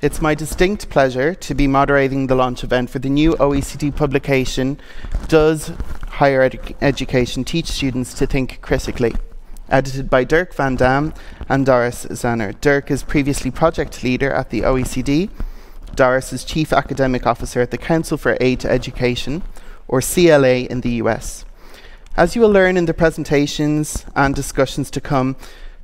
It's my distinct pleasure to be moderating the launch event for the new OECD publication, Does Higher Edu Education Teach Students to Think Critically? edited by Dirk van Damme and Doris Zahner. Dirk is previously project leader at the OECD. Doris is chief academic officer at the Council for Aid to Education, or CLA in the US. As you will learn in the presentations and discussions to come,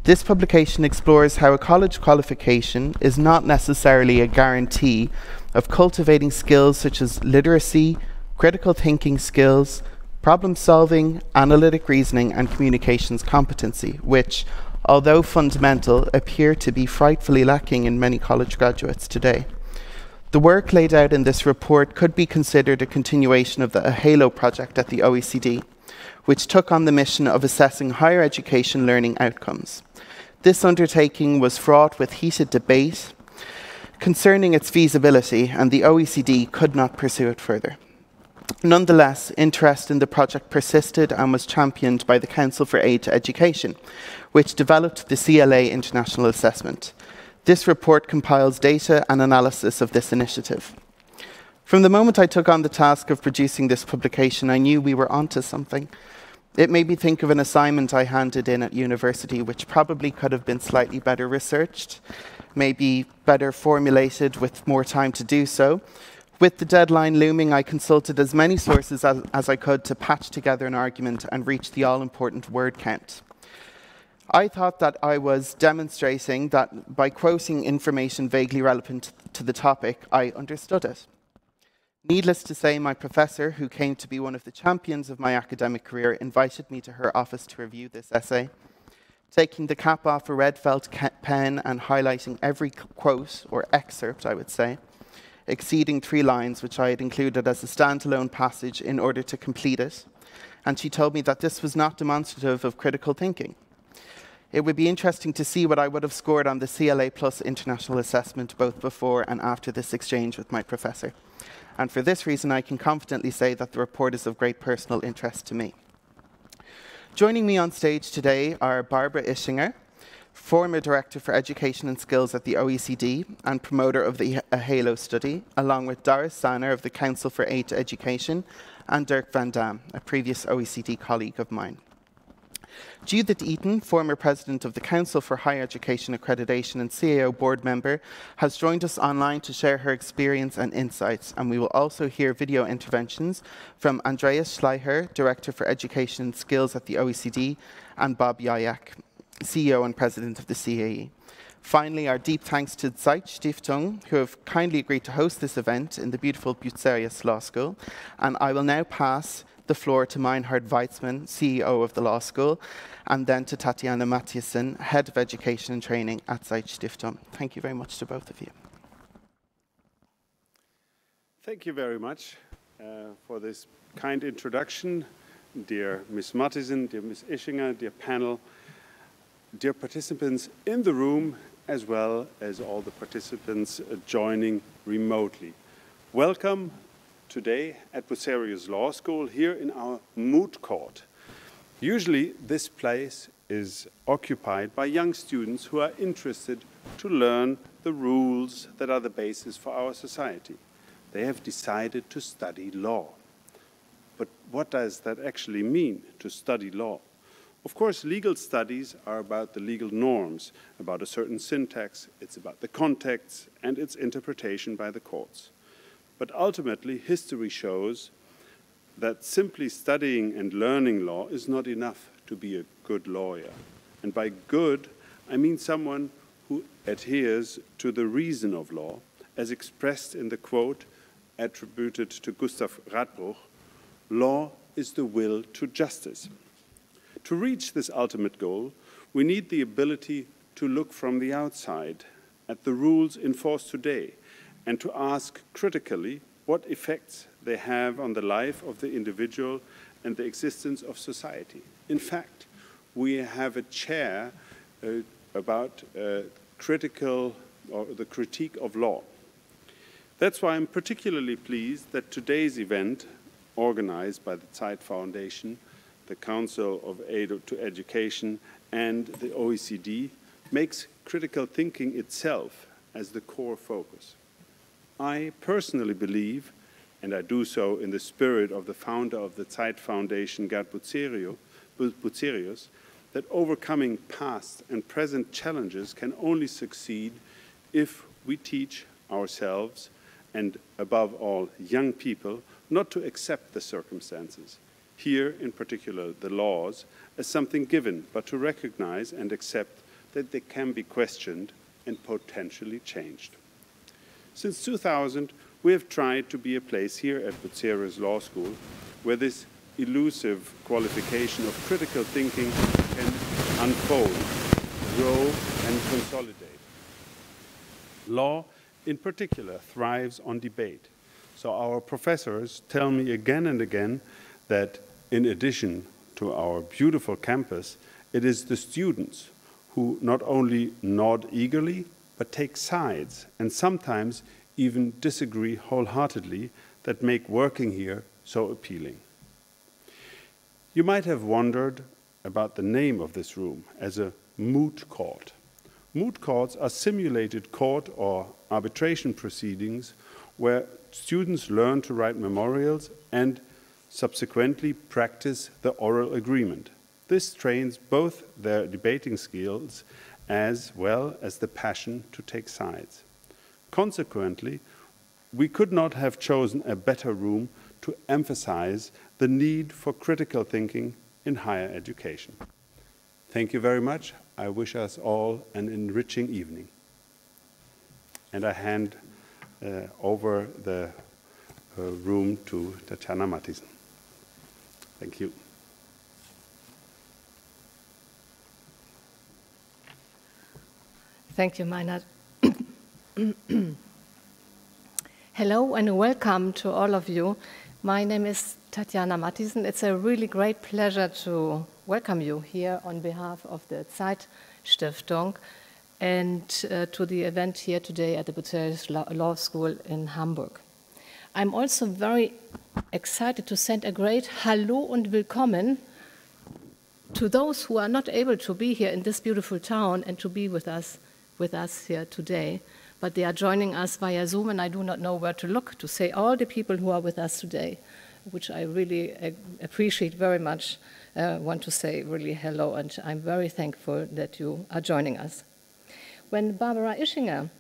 this publication explores how a college qualification is not necessarily a guarantee of cultivating skills such as literacy, critical thinking skills, problem solving, analytic reasoning, and communications competency, which, although fundamental, appear to be frightfully lacking in many college graduates today. The work laid out in this report could be considered a continuation of the HALO project at the OECD, which took on the mission of assessing higher education learning outcomes. This undertaking was fraught with heated debate concerning its feasibility, and the OECD could not pursue it further. Nonetheless, interest in the project persisted and was championed by the Council for Aid to Education, which developed the CLA International Assessment. This report compiles data and analysis of this initiative. From the moment I took on the task of producing this publication, I knew we were onto something. It made me think of an assignment I handed in at university, which probably could have been slightly better researched, maybe better formulated with more time to do so. With the deadline looming, I consulted as many sources as, as I could to patch together an argument and reach the all important word count. I thought that I was demonstrating that by quoting information vaguely relevant to the topic, I understood it. Needless to say, my professor, who came to be one of the champions of my academic career, invited me to her office to review this essay. Taking the cap off a red felt pen and highlighting every quote, or excerpt, I would say, exceeding three lines, which I had included as a standalone passage in order to complete it. And she told me that this was not demonstrative of critical thinking. It would be interesting to see what I would have scored on the CLA Plus International Assessment both before and after this exchange with my professor and for this reason I can confidently say that the report is of great personal interest to me. Joining me on stage today are Barbara Ischinger, former Director for Education and Skills at the OECD and promoter of the uh, HALO study, along with Doris Zahner of the Council for Aid to Education, and Dirk van Damme, a previous OECD colleague of mine. Judith Eaton, former president of the Council for Higher Education Accreditation and CAO board member, has joined us online to share her experience and insights, and we will also hear video interventions from Andreas Schleicher, Director for Education and Skills at the OECD, and Bob Yayac, CEO and President of the CAE. Finally, our deep thanks to Zeit Stiftung, who have kindly agreed to host this event in the beautiful Bucerius Law School. And I will now pass the floor to Meinhard Weizmann, CEO of the law school, and then to Tatjana Matthiesen, Head of Education and Training at Zeit Stiftung. Thank you very much to both of you. Thank you very much uh, for this kind introduction, dear Ms. Matthiesen, dear Ms. Ischinger, dear panel, dear participants in the room, as well as all the participants joining remotely. Welcome today at Bucerius Law School here in our moot court. Usually this place is occupied by young students who are interested to learn the rules that are the basis for our society. They have decided to study law. But what does that actually mean, to study law? Of course, legal studies are about the legal norms, about a certain syntax, it's about the context and its interpretation by the courts. But ultimately, history shows that simply studying and learning law is not enough to be a good lawyer. And by good, I mean someone who adheres to the reason of law, as expressed in the quote attributed to Gustav Radbruch law is the will to justice. To reach this ultimate goal, we need the ability to look from the outside at the rules in force today and to ask critically what effects they have on the life of the individual and the existence of society. In fact, we have a chair uh, about uh, critical or the critique of law. That's why I'm particularly pleased that today's event, organized by the Zeit Foundation, the Council of Aid to Education, and the OECD, makes critical thinking itself as the core focus. I personally believe, and I do so in the spirit of the founder of the Zeit Foundation, Gerd Bucerius, that overcoming past and present challenges can only succeed if we teach ourselves and above all young people not to accept the circumstances, here in particular the laws, as something given, but to recognize and accept that they can be questioned and potentially changed. Since 2000, we have tried to be a place here at Bucerius Law School where this elusive qualification of critical thinking can unfold, grow, and consolidate. Law, in particular, thrives on debate. So our professors tell me again and again that in addition to our beautiful campus, it is the students who not only nod eagerly, but take sides and sometimes even disagree wholeheartedly that make working here so appealing. You might have wondered about the name of this room as a moot court. Moot courts are simulated court or arbitration proceedings where students learn to write memorials and subsequently practice the oral agreement. This trains both their debating skills as well as the passion to take sides. Consequently, we could not have chosen a better room to emphasize the need for critical thinking in higher education. Thank you very much. I wish us all an enriching evening. And I hand uh, over the uh, room to Tatjana Matthiesen. Thank you. Thank you, Meinhard. Hello and welcome to all of you. My name is Tatjana Matthiesen. It's a really great pleasure to welcome you here on behalf of the Zeit Stiftung and uh, to the event here today at the Bucerius Law School in Hamburg. I'm also very excited to send a great Hallo und Willkommen to those who are not able to be here in this beautiful town and to be with us with us here today, but they are joining us via Zoom, and I do not know where to look to say all the people who are with us today, which I really uh, appreciate very much. Uh, want to say really hello, and I'm very thankful that you are joining us. When Barbara Ischinger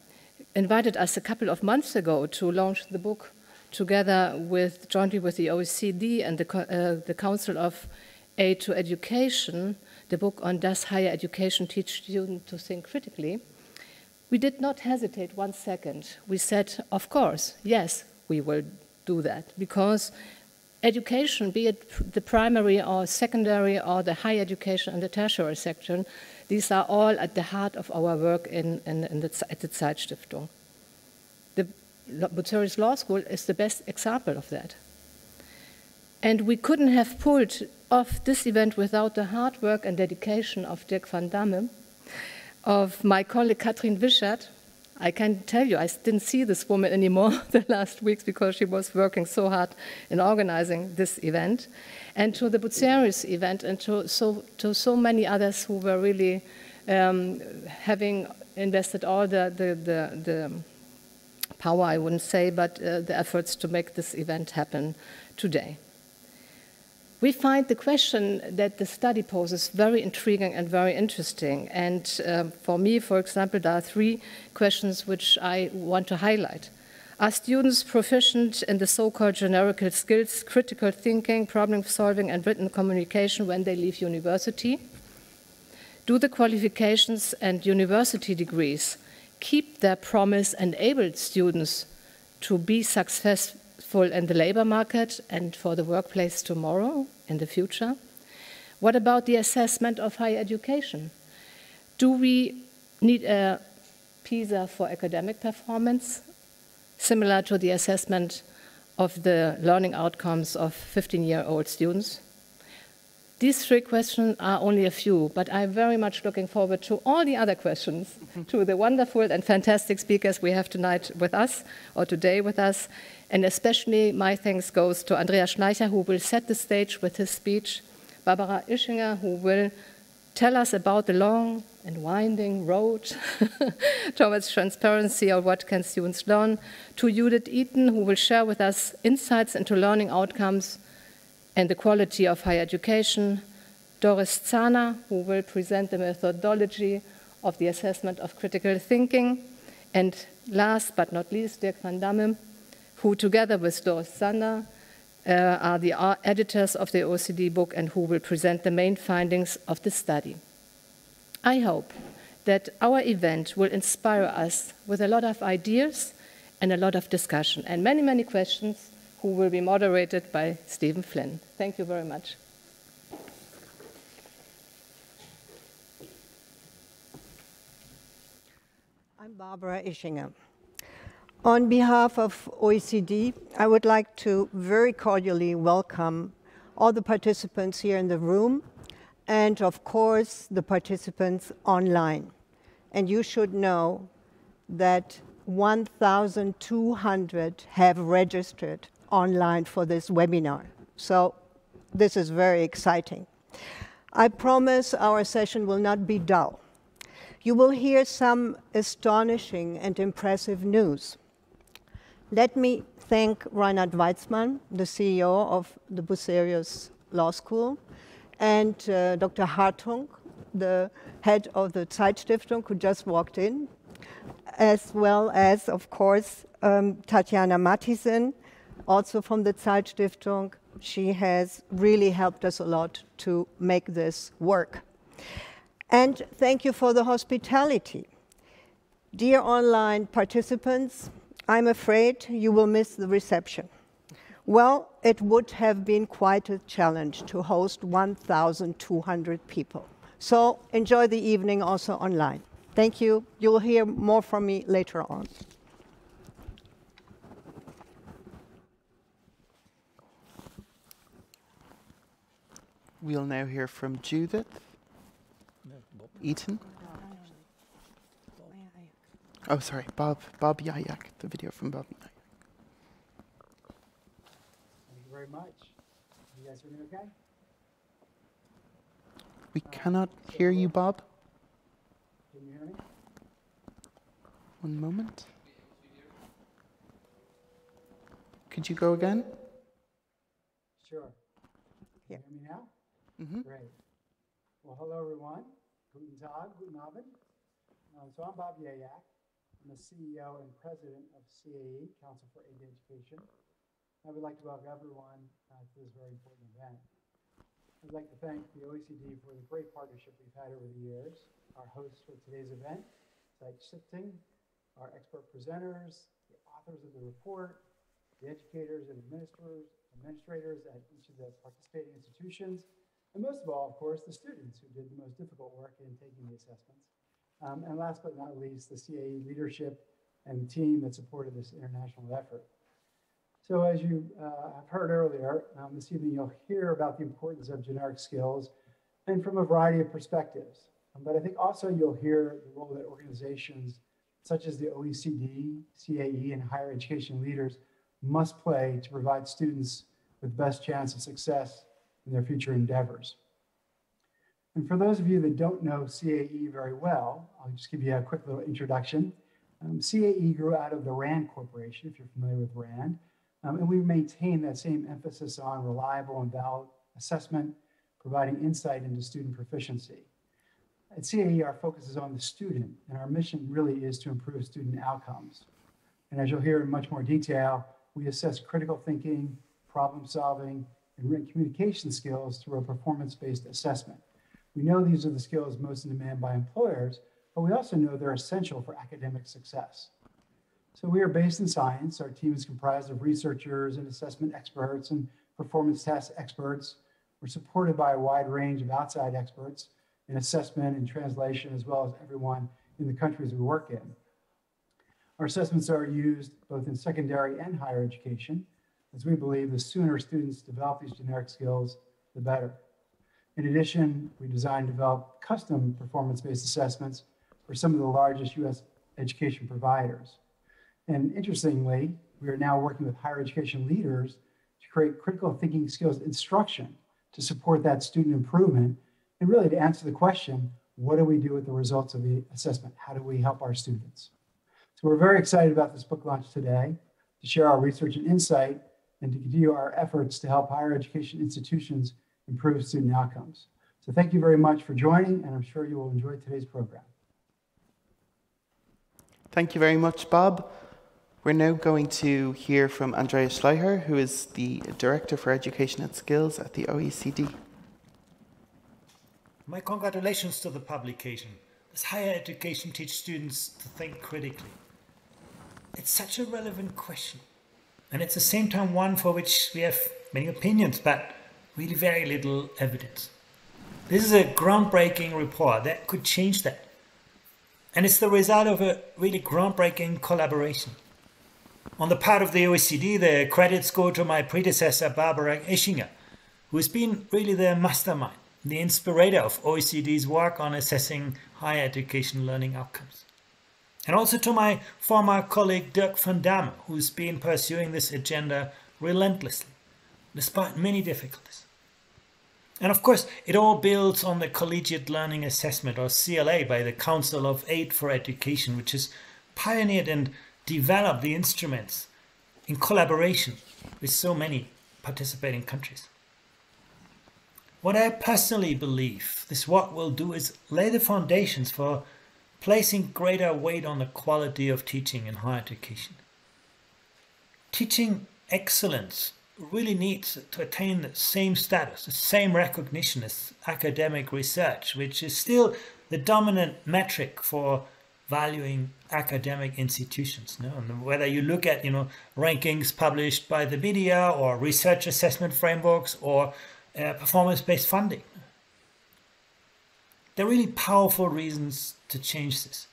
invited us a couple of months ago to launch the book together with jointly with the OECD and the, uh, the Council of Aid to Education, the book on Does Higher Education Teach Students to Think Critically? We did not hesitate one second. We said, of course, yes, we will do that because education, be it the primary or secondary or the higher education and the tertiary section, these are all at the heart of our work in, in, in the, at the Zeitstiftung. The Bucerius Law School is the best example of that. And we couldn't have pulled off this event without the hard work and dedication of Dirk van Damme, of my colleague Katrin Wischert. I can tell you, I didn't see this woman anymore the last weeks because she was working so hard in organizing this event. And to the Bucerius event and to so, to so many others who were really um, having invested all the, the, the, the, power, I wouldn't say, but uh, the efforts to make this event happen today. We find the question that the study poses very intriguing and very interesting. And uh, for me, for example, there are three questions which I want to highlight. Are students proficient in the so called generical skills, critical thinking, problem solving, and written communication when they leave university? Do the qualifications and university degrees keep their promise and students to be successful in the labor market and for the workplace tomorrow? in the future? What about the assessment of higher education? Do we need a PISA for academic performance, similar to the assessment of the learning outcomes of 15 year old students? These three questions are only a few, but I'm very much looking forward to all the other questions, to the wonderful and fantastic speakers we have tonight with us, or today with us, and especially my thanks goes to Andreas Schleicher, who will set the stage with his speech, Barbara Ischinger, who will tell us about the long and winding road. Towards transparency or what can students learn, to Judith Eaton, who will share with us insights into learning outcomes and the quality of higher education, Doris Zahner, who will present the methodology of the assessment of critical thinking, and last but not least, Dirk van Damme, who together with Doris Zahner uh, are the editors of the OCD book and who will present the main findings of the study. I hope that our event will inspire us with a lot of ideas and a lot of discussion and many, many questions who will be moderated by Stephen Flynn. Thank you very much. I'm Barbara Ischinger. On behalf of OECD, I would like to very cordially welcome all the participants here in the room and, of course, the participants online. And you should know that 1,200 have registered online for this webinar. So this is very exciting. I promise our session will not be dull. You will hear some astonishing and impressive news. Let me thank Reinhard Weizmann, the CEO of the Bucerius Law School, and uh, Dr. Hartung, the head of the Zeitstiftung, who just walked in, as well as, of course, um, Tatjana Matthiesen, also from the Zeitstiftung. She has really helped us a lot to make this work. And thank you for the hospitality. Dear online participants, I'm afraid you will miss the reception. Well, it would have been quite a challenge to host 1,200 people. So enjoy the evening also online. Thank you. You will hear more from me later on. We'll now hear from Judith Eaton. Oh, sorry, Bob, Bob Yayac, the video from Bob Yayac. Thank you very much. You guys me okay? We cannot hear you, Bob. Can you hear me? One moment. Could you go again? Sure. Yeah. You hear me now? Mm-hmm. Great. Well, hello, everyone. Guten Tag, guten Abend. Um, so I'm Bob Yayac. I'm the CEO and president of CAE, Council for Aid Education. I would like to welcome everyone uh, to this very important event. I'd like to thank the OECD for the great partnership we've had over the years, our hosts for today's event, Zeitstiftung, our expert presenters, the authors of the report, the educators and administrators, administrators at each of the participating institutions, and most of all, of course, the students who did the most difficult work in taking the assessments. Um, and last but not least, the CAE leadership and team that supported this international effort. So as you uh, have heard earlier, um, this evening you'll hear about the importance of generic skills and from a variety of perspectives. Um, but I think also you'll hear the role that organizations such as the OECD, CAE, and higher education leaders must play to provide students with the best chance of success in their future endeavors. And for those of you that don't know CAE very well, I'll just give you a quick little introduction. Um, CAE grew out of the RAND Corporation, if you're familiar with RAND, um, and we maintain that same emphasis on reliable and valid assessment, providing insight into student proficiency. At CAE, our focus is on the student, and our mission really is to improve student outcomes. And as you'll hear in much more detail, we assess critical thinking, problem solving, and communication skills through a performance-based assessment. We know these are the skills most in demand by employers, but we also know they're essential for academic success. So we are based in science. Our team is comprised of researchers and assessment experts and performance test experts. We're supported by a wide range of outside experts in assessment and translation, as well as everyone in the countries we work in. Our assessments are used both in secondary and higher education, as we believe the sooner students develop these generic skills, the better. In addition, we designed and developed custom performance-based assessments for some of the largest US education providers. And interestingly, we are now working with higher education leaders to create critical thinking skills instruction to support that student improvement and really to answer the question, what do we do with the results of the assessment? How do we help our students? So we're very excited about this book launch today to share our research and insight and to continue our efforts to help higher education institutions improve student outcomes. So thank you very much for joining, and I'm sure you will enjoy today's program. Thank you very much, Bob. We're now going to hear from Andrea Schleicher, who is the Director for Education and Skills at the OECD. My congratulations to the publication. Does higher education teach students to think critically? It's such a relevant question. And at the same time, one for which we have many opinions, but really very little evidence. This is a groundbreaking report that could change that. And it's the result of a really groundbreaking collaboration. On the part of the OECD, the credits go to my predecessor, Barbara Ischinger, who has been really the mastermind, the inspirator of OECD's work on assessing higher education learning outcomes. And also to my former colleague Dirk van Damme, who's been pursuing this agenda relentlessly, despite many difficulties. And of course, it all builds on the Collegiate Learning Assessment, or CLA, by the Council of Aid for Education, which has pioneered and developed the instruments in collaboration with so many participating countries. What I personally believe this work will do is lay the foundations for placing greater weight on the quality of teaching in higher education. Teaching excellence really needs to attain the same status, the same recognition as academic research, which is still the dominant metric for valuing academic institutions. No? And whether you look at you know rankings published by the media or research assessment frameworks or uh, performance-based funding, there are really powerful reasons to change this,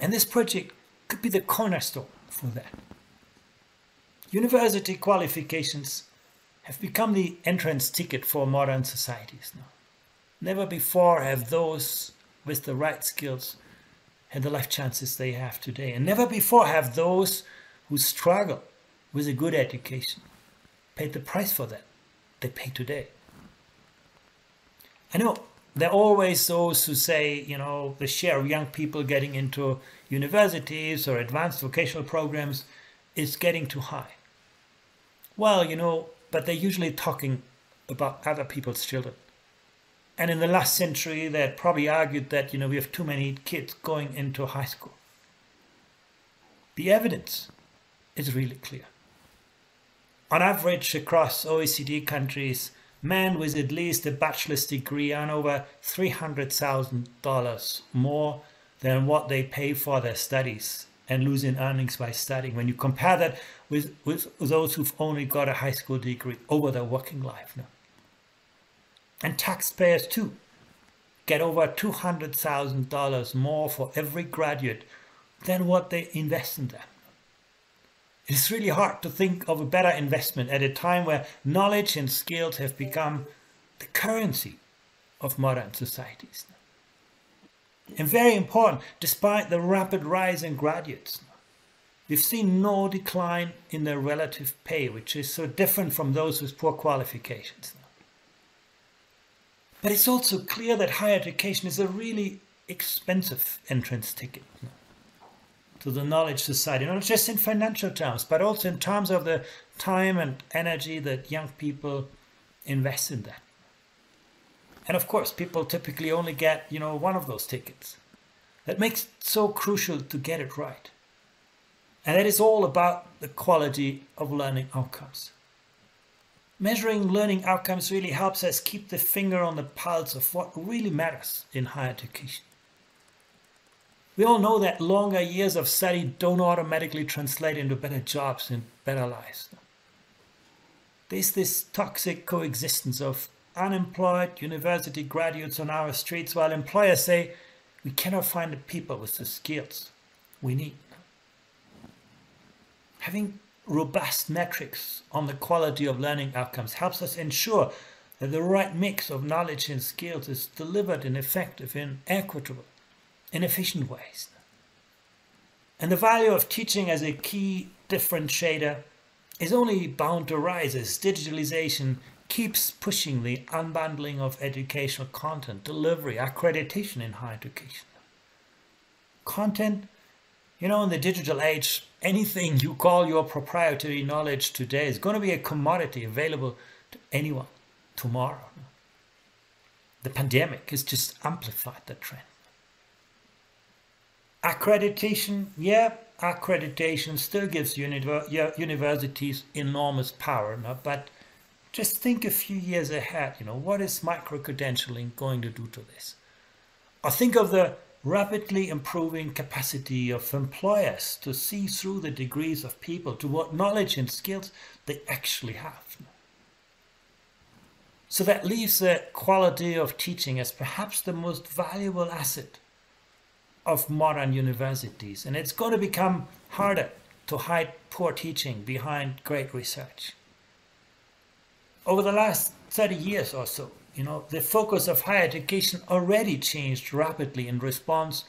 and this project could be the cornerstone for that. University qualifications have become the entrance ticket for modern societies now. Never before have those with the right skills had the life chances they have today. And never before have those who struggle with a good education paid the price for that they pay today. I know there are always those who say, you know, the share of young people getting into universities or advanced vocational programs is getting too high. Well, you know, but they're usually talking about other people's children. And in the last century, they had probably argued that, you know, we have too many kids going into high school. The evidence is really clear. On average, across OECD countries, men with at least a bachelor's degree earn over $300,000 more than what they pay for their studies and losing earnings by studying. When you compare that with, with those who've only got a high school degree over their working life. Now. And taxpayers too get over $200,000 more for every graduate than what they invest in them. It's really hard to think of a better investment at a time where knowledge and skills have become the currency of modern societies. And very important, despite the rapid rise in graduates, we've seen no decline in their relative pay, which is so different from those with poor qualifications. But it's also clear that higher education is a really expensive entrance ticket to the knowledge society, not just in financial terms, but also in terms of the time and energy that young people invest in that. And of course, people typically only get, you know, one of those tickets. That makes it so crucial to get it right. And that is all about the quality of learning outcomes. Measuring learning outcomes really helps us keep the finger on the pulse of what really matters in higher education. We all know that longer years of study don't automatically translate into better jobs and better lives. There's this toxic coexistence of unemployed university graduates on our streets while employers say we cannot find the people with the skills we need. Having robust metrics on the quality of learning outcomes helps us ensure that the right mix of knowledge and skills is delivered in effective and equitable and efficient ways. And the value of teaching as a key differentiator is only bound to rise as digitalization keeps pushing the unbundling of educational content, delivery, accreditation in higher education. Content, you know, in the digital age, anything you call your proprietary knowledge today is going to be a commodity available to anyone tomorrow. The pandemic has just amplified the trend. Accreditation, yeah, accreditation still gives universities enormous power, no? but just think a few years ahead, you know, what is micro-credentialing going to do to this? Or think of the rapidly improving capacity of employers to see through the degrees of people to what knowledge and skills they actually have. So that leaves the quality of teaching as perhaps the most valuable asset of modern universities. And it's going to become harder to hide poor teaching behind great research. Over the last 30 years or so, you know, the focus of higher education already changed rapidly in response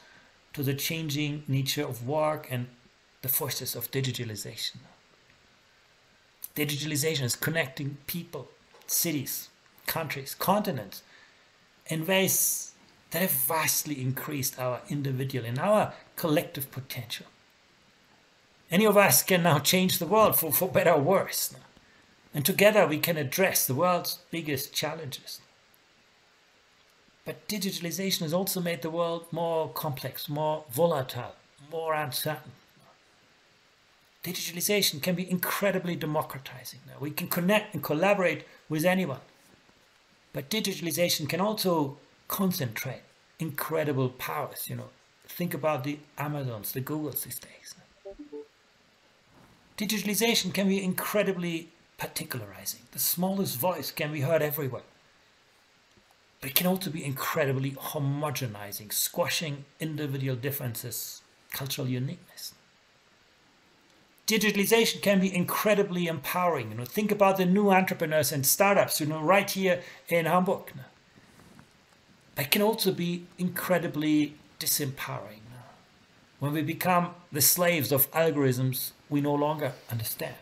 to the changing nature of work and the forces of digitalization. Digitalization is connecting people, cities, countries, continents in ways that have vastly increased our individual and our collective potential. Any of us can now change the world for, for better or worse. And together we can address the world's biggest challenges. But digitalization has also made the world more complex, more volatile, more uncertain. Digitalization can be incredibly democratizing. We can connect and collaborate with anyone. But digitalization can also concentrate incredible powers. You know, think about the Amazons, the Googles these days. Digitalization can be incredibly particularizing. The smallest voice can be heard everywhere. But it can also be incredibly homogenizing, squashing individual differences, cultural uniqueness. Digitalization can be incredibly empowering. You know, think about the new entrepreneurs and startups, you know, right here in Hamburg. But It can also be incredibly disempowering. When we become the slaves of algorithms we no longer understand.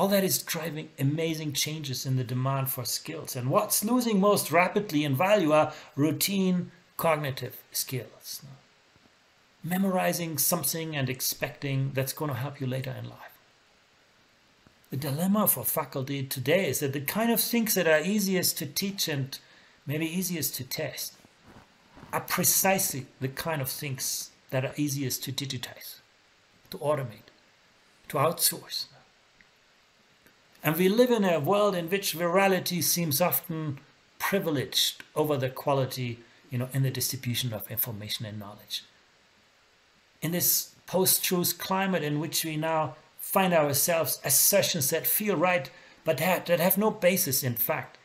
All that is driving amazing changes in the demand for skills. And what's losing most rapidly in value are routine cognitive skills. Memorizing something and expecting that's going to help you later in life. The dilemma for faculty today is that the kind of things that are easiest to teach and maybe easiest to test, are precisely the kind of things that are easiest to digitize, to automate, to outsource. And we live in a world in which virality seems often privileged over the quality, you know, in the distribution of information and knowledge. In this post-truth climate in which we now find ourselves, assertions that feel right but that have no basis in fact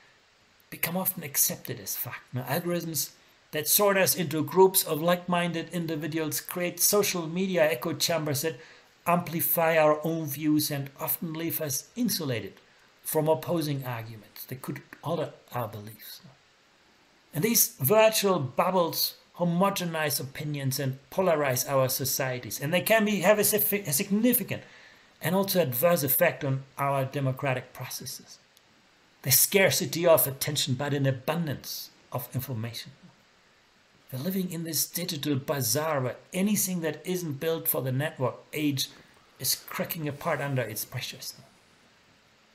become often accepted as fact. Now, algorithms that sort us into groups of like-minded individuals create social media echo chambers that amplify our own views and often leave us insulated from opposing arguments that could alter our beliefs. And these virtual bubbles homogenize opinions and polarize our societies, and they can be, have a, a significant and also adverse effect on our democratic processes the scarcity of attention, but an abundance of information. We're living in this digital bazaar where anything that isn't built for the network age is cracking apart under its pressures.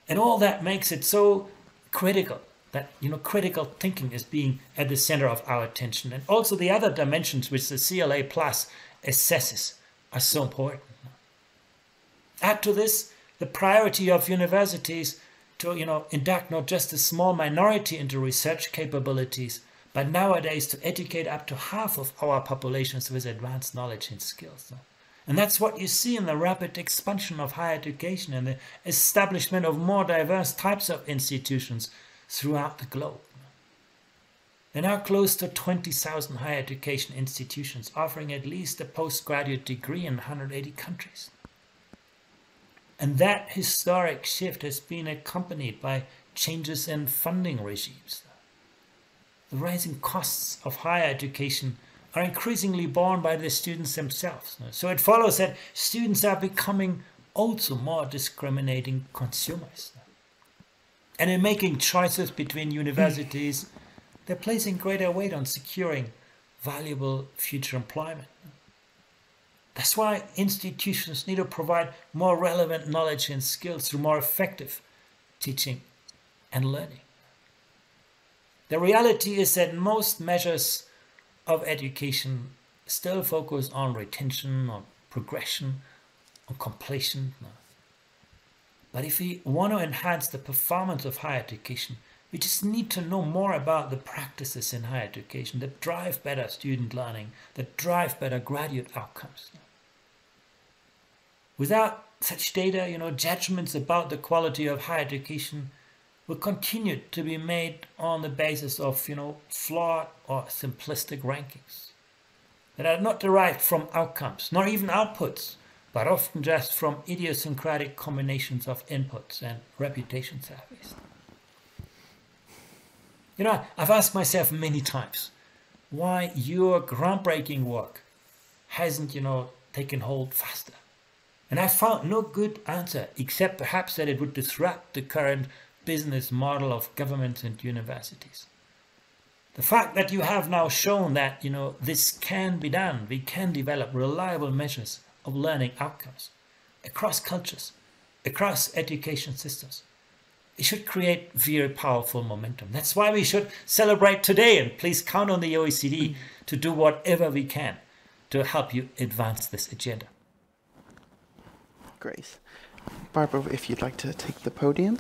And all that makes it so critical that you know critical thinking is being at the center of our attention. And also the other dimensions which the CLA Plus assesses are so important. Add to this the priority of universities to you know induct not just a small minority into research capabilities, but nowadays to educate up to half of our populations with advanced knowledge and skills. And that's what you see in the rapid expansion of higher education and the establishment of more diverse types of institutions throughout the globe. There are now close to 20,000 higher education institutions offering at least a postgraduate degree in 180 countries. And that historic shift has been accompanied by changes in funding regimes. The rising costs of higher education are increasingly borne by the students themselves. So it follows that students are becoming also more discriminating consumers. And in making choices between universities, hmm. they're placing greater weight on securing valuable future employment. That's why institutions need to provide more relevant knowledge and skills through more effective teaching and learning. The reality is that most measures of education still focus on retention, on progression, on completion. But if we want to enhance the performance of higher education, we just need to know more about the practices in higher education that drive better student learning, that drive better graduate outcomes. Without such data, you know, judgments about the quality of higher education will continue to be made on the basis of, you know, flawed or simplistic rankings that are not derived from outcomes, nor even outputs, but often just from idiosyncratic combinations of inputs and reputation surveys. You know, I've asked myself many times why your groundbreaking work hasn't, you know, taken hold faster. And I found no good answer, except perhaps that it would disrupt the current business model of governments and universities. The fact that you have now shown that, you know, this can be done, we can develop reliable measures of learning outcomes across cultures, across education systems. It should create very powerful momentum. That's why we should celebrate today and please count on the OECD mm. to do whatever we can to help you advance this agenda. Grace. Barbara, if you'd like to take the podium.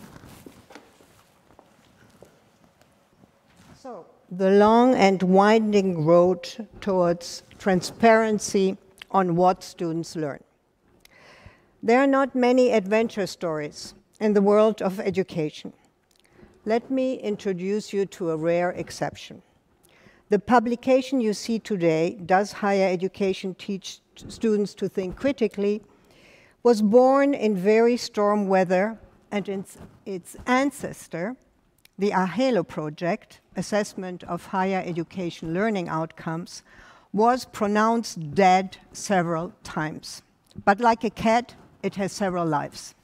So, the long and winding road towards transparency on what students learn. There are not many adventure stories in the world of education. Let me introduce you to a rare exception. The publication you see today, Does Higher Education Teach Students to Think Critically, was born in very storm weather and its, its ancestor, the AHELO project, Assessment of Higher Education Learning Outcomes, was pronounced dead several times. But like a cat, it has several lives.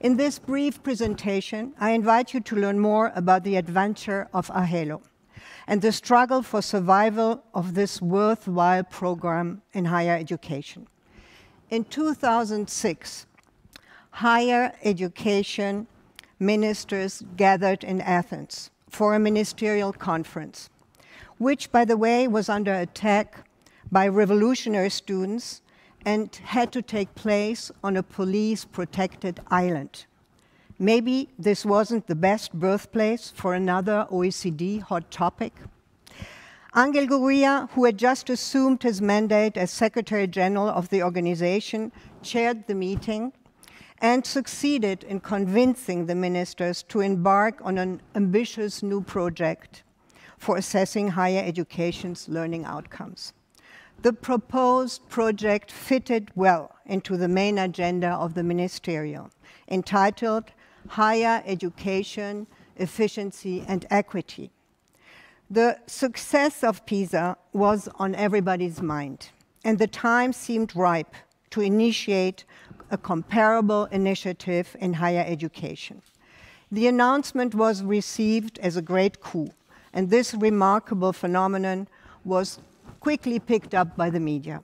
In this brief presentation, I invite you to learn more about the adventure of AHELO and the struggle for survival of this worthwhile program in higher education. In 2006, higher education ministers gathered in Athens for a ministerial conference, which, by the way, was under attack by revolutionary students and had to take place on a police protected island. Maybe this wasn't the best birthplace for another OECD hot topic. Angel Gurria, who had just assumed his mandate as Secretary General of the organization, chaired the meeting and succeeded in convincing the ministers to embark on an ambitious new project for assessing higher education's learning outcomes. The proposed project fitted well into the main agenda of the ministerial, entitled Higher Education, Efficiency and Equity the success of PISA was on everybody's mind, and the time seemed ripe to initiate a comparable initiative in higher education. The announcement was received as a great coup, and this remarkable phenomenon was quickly picked up by the media.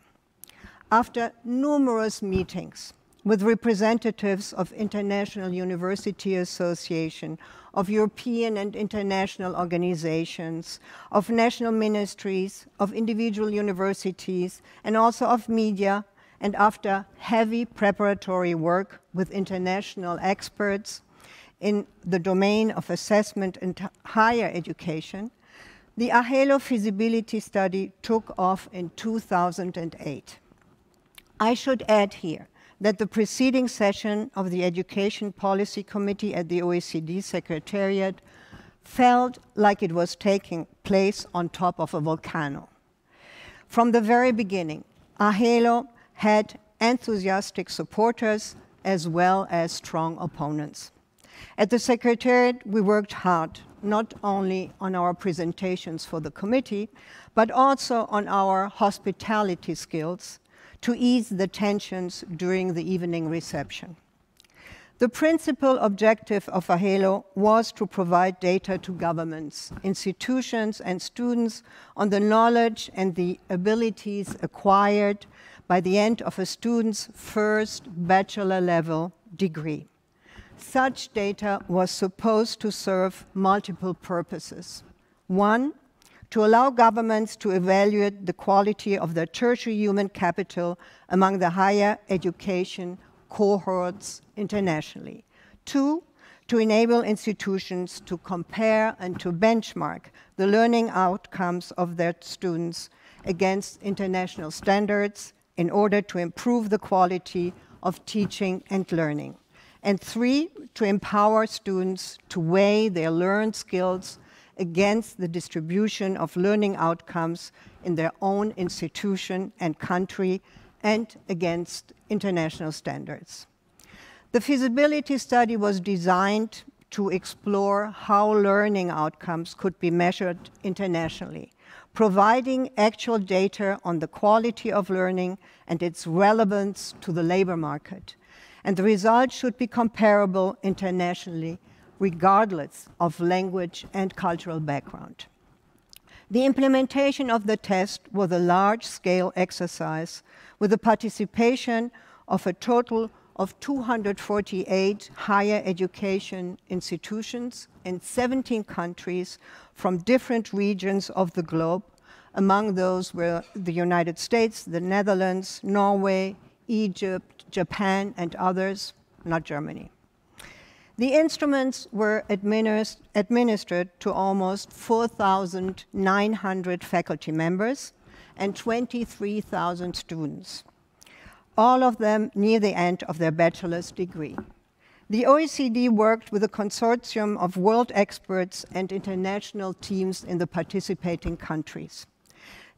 After numerous meetings with representatives of International University Association, of European and international organizations, of national ministries, of individual universities, and also of media. And after heavy preparatory work with international experts in the domain of assessment and higher education, the AHELO feasibility study took off in 2008. I should add here that the preceding session of the Education Policy Committee at the OECD Secretariat felt like it was taking place on top of a volcano. From the very beginning, AHELO had enthusiastic supporters as well as strong opponents. At the Secretariat, we worked hard not only on our presentations for the committee, but also on our hospitality skills to ease the tensions during the evening reception. The principal objective of AHELO was to provide data to governments, institutions, and students on the knowledge and the abilities acquired by the end of a student's first bachelor level degree. Such data was supposed to serve multiple purposes. One, to allow governments to evaluate the quality of their tertiary human capital among the higher education cohorts internationally. Two, to enable institutions to compare and to benchmark the learning outcomes of their students against international standards in order to improve the quality of teaching and learning. And three, to empower students to weigh their learned skills against the distribution of learning outcomes in their own institution and country and against international standards. The feasibility study was designed to explore how learning outcomes could be measured internationally, providing actual data on the quality of learning and its relevance to the labor market. And the results should be comparable internationally regardless of language and cultural background. The implementation of the test was a large scale exercise with the participation of a total of 248 higher education institutions in 17 countries from different regions of the globe. Among those were the United States, the Netherlands, Norway, Egypt, Japan, and others, not Germany. The instruments were administered to almost 4,900 faculty members and 23,000 students, all of them near the end of their bachelor's degree. The OECD worked with a consortium of world experts and international teams in the participating countries.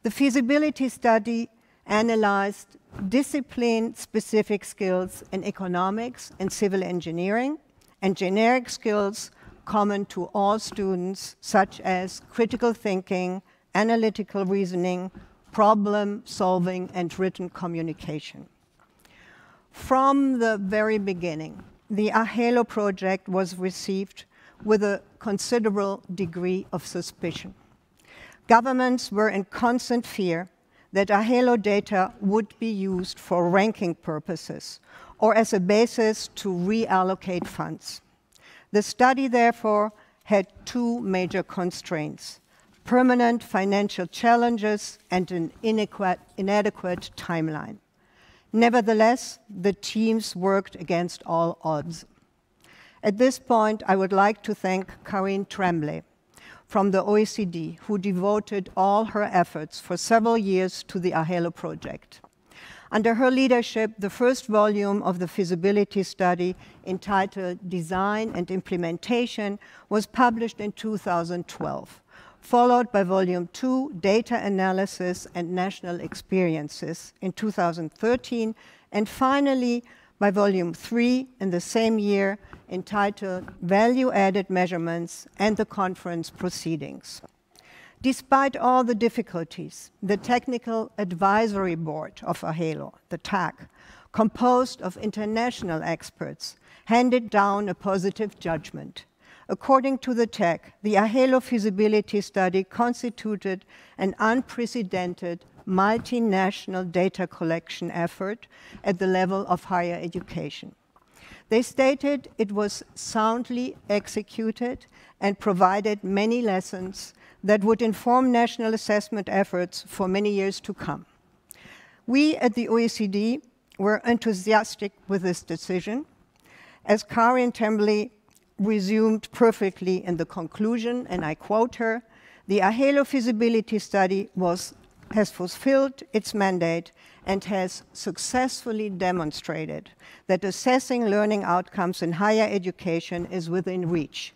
The feasibility study analyzed discipline specific skills in economics and civil engineering, and generic skills common to all students, such as critical thinking, analytical reasoning, problem solving, and written communication. From the very beginning, the AHELO project was received with a considerable degree of suspicion. Governments were in constant fear that AHELO data would be used for ranking purposes or as a basis to reallocate funds. The study, therefore, had two major constraints permanent financial challenges and an inadequate timeline. Nevertheless, the teams worked against all odds. At this point, I would like to thank Karine Tremblay from the OECD, who devoted all her efforts for several years to the AHELO project. Under her leadership, the first volume of the feasibility study entitled Design and Implementation was published in 2012, followed by volume two, Data Analysis and National Experiences in 2013, and finally by volume three in the same year entitled Value Added Measurements and the Conference Proceedings. Despite all the difficulties, the Technical Advisory Board of AHELO, the TAC, composed of international experts, handed down a positive judgment. According to the TAC, the AHELO feasibility study constituted an unprecedented multinational data collection effort at the level of higher education. They stated it was soundly executed and provided many lessons that would inform national assessment efforts for many years to come. We at the OECD were enthusiastic with this decision, as Karine Tremblay resumed perfectly in the conclusion, and I quote her, the AHELO feasibility study was, has fulfilled its mandate and has successfully demonstrated that assessing learning outcomes in higher education is within reach,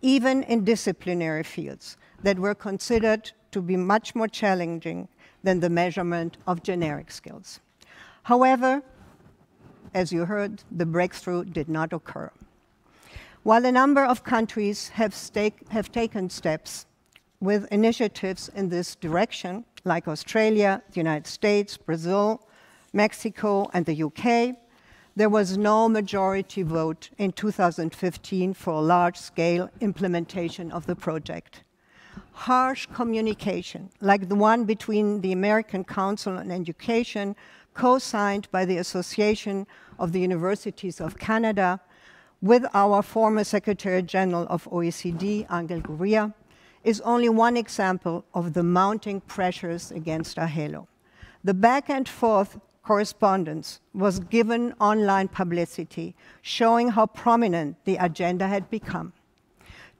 even in disciplinary fields that were considered to be much more challenging than the measurement of generic skills. However, as you heard, the breakthrough did not occur. While a number of countries have, stake, have taken steps with initiatives in this direction, like Australia, the United States, Brazil, Mexico, and the UK, there was no majority vote in 2015 for a large scale implementation of the project. Harsh communication, like the one between the American Council on Education, co signed by the Association of the Universities of Canada, with our former Secretary General of OECD, Angel Gurria, is only one example of the mounting pressures against AHELO. The back and forth correspondence was given online publicity, showing how prominent the agenda had become.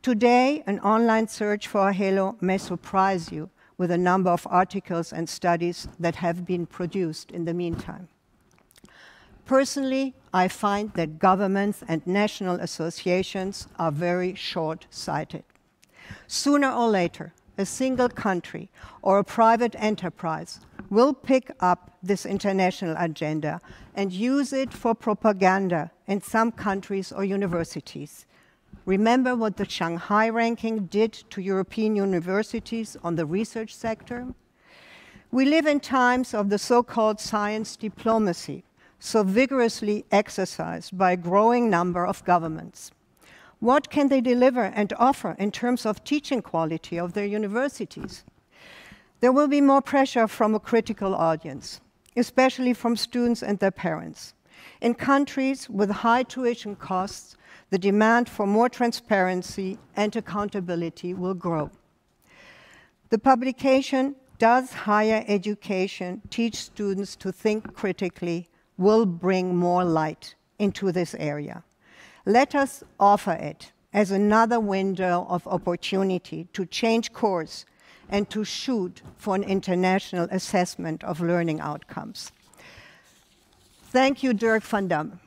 Today, an online search for AHELO may surprise you with a number of articles and studies that have been produced in the meantime. Personally, I find that governments and national associations are very short sighted. Sooner or later, a single country or a private enterprise will pick up this international agenda and use it for propaganda in some countries or universities. Remember what the Shanghai ranking did to European universities on the research sector? We live in times of the so called science diplomacy, so vigorously exercised by a growing number of governments. What can they deliver and offer in terms of teaching quality of their universities? There will be more pressure from a critical audience, especially from students and their parents. In countries with high tuition costs, the demand for more transparency and accountability will grow. The publication Does Higher Education Teach Students to Think Critically will bring more light into this area. Let us offer it as another window of opportunity to change course and to shoot for an international assessment of learning outcomes. Thank you, Dirk van Damme,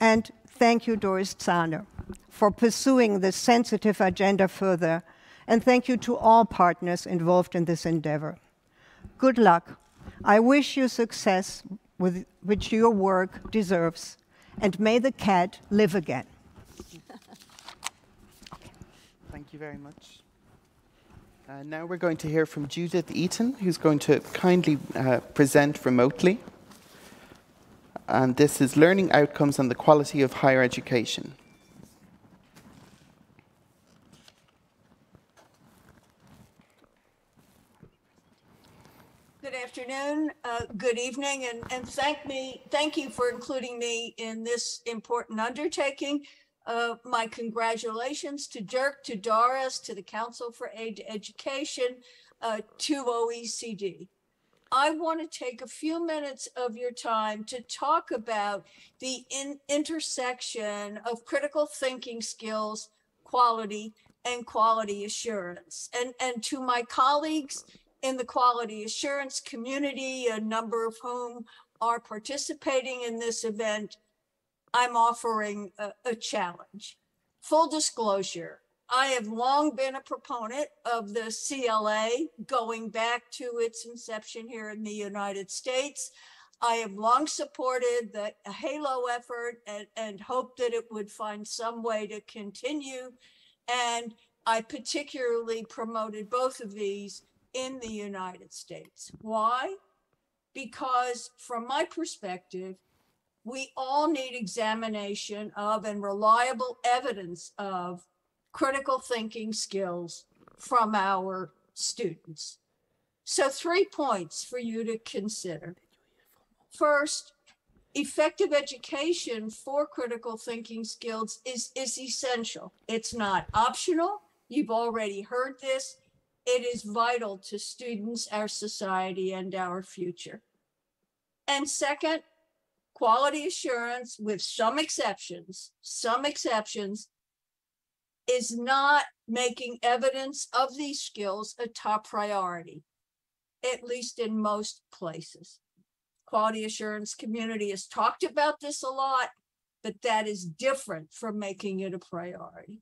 and thank you, Doris Zahner, for pursuing this sensitive agenda further, and thank you to all partners involved in this endeavor. Good luck. I wish you success with which your work deserves and may the cat live again. Thank you very much. Uh, now we're going to hear from Judith Eaton, who's going to kindly uh, present remotely. And this is Learning Outcomes and the Quality of Higher Education. Afternoon, uh, good evening, and, and thank me, thank you for including me in this important undertaking. Uh, my congratulations to Dirk, to Doris, to the Council for Aid to Education, uh, to OECD. I want to take a few minutes of your time to talk about the in- intersection of critical thinking skills, quality, and quality assurance. And, and to my colleagues in the quality assurance community, a number of whom are participating in this event, I'm offering a, a, challenge. Full disclosure, I have long been a proponent of the CLA going back to its inception here in the United States. I have long supported the AHELO effort and, and hope that it would find some way to continue. And I particularly promoted both of these in the United States. Why? Because, from my perspective, we all need examination of and reliable evidence of critical thinking skills from our students. So, three points for you to consider. First, effective education for critical thinking skills is, is essential. It's not optional. You've already heard this it is vital to students, our society, and our future. And second, quality assurance, with some exceptions, some exceptions, is not making evidence of these skills a top priority, at least in most places. Quality assurance community has talked about this a lot, but that is different from making it a priority.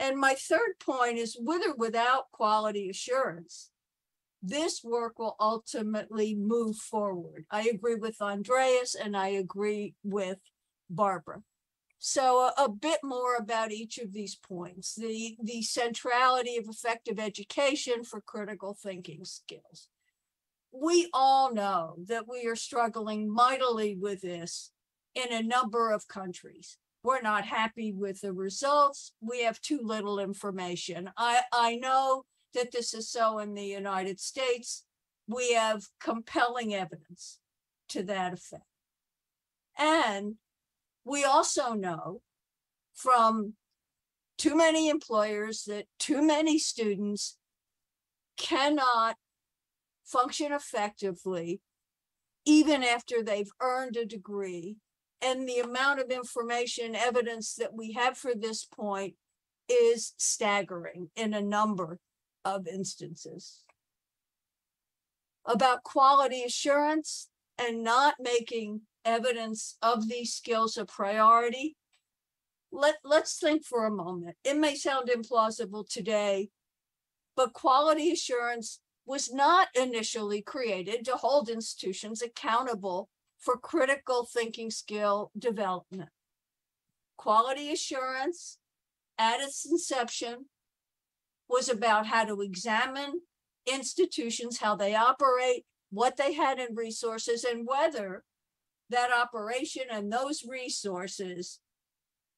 And my third point is with or without quality assurance, this work will ultimately move forward. I agree with Andreas and I agree with Barbara. So a, a, bit more about each of these points. The, the centrality of effective education for critical thinking skills. We all know that we are struggling mightily with this in a number of countries. We're not happy with the results. We have too little information. I, I know that this is so in the United States. We have compelling evidence to that effect. And we also know from too many employers that too many students cannot function effectively even after they've earned a degree. And the amount of information evidence that we have for this point is staggering in a number of instances. About quality assurance and not making evidence of these skills a priority. Let, let's think for a moment. It may sound implausible today, but quality assurance was not initially created to hold institutions accountable for critical thinking skill development. Quality assurance at its inception was about how to examine institutions, how they operate, what they had in resources, and whether that operation and those resources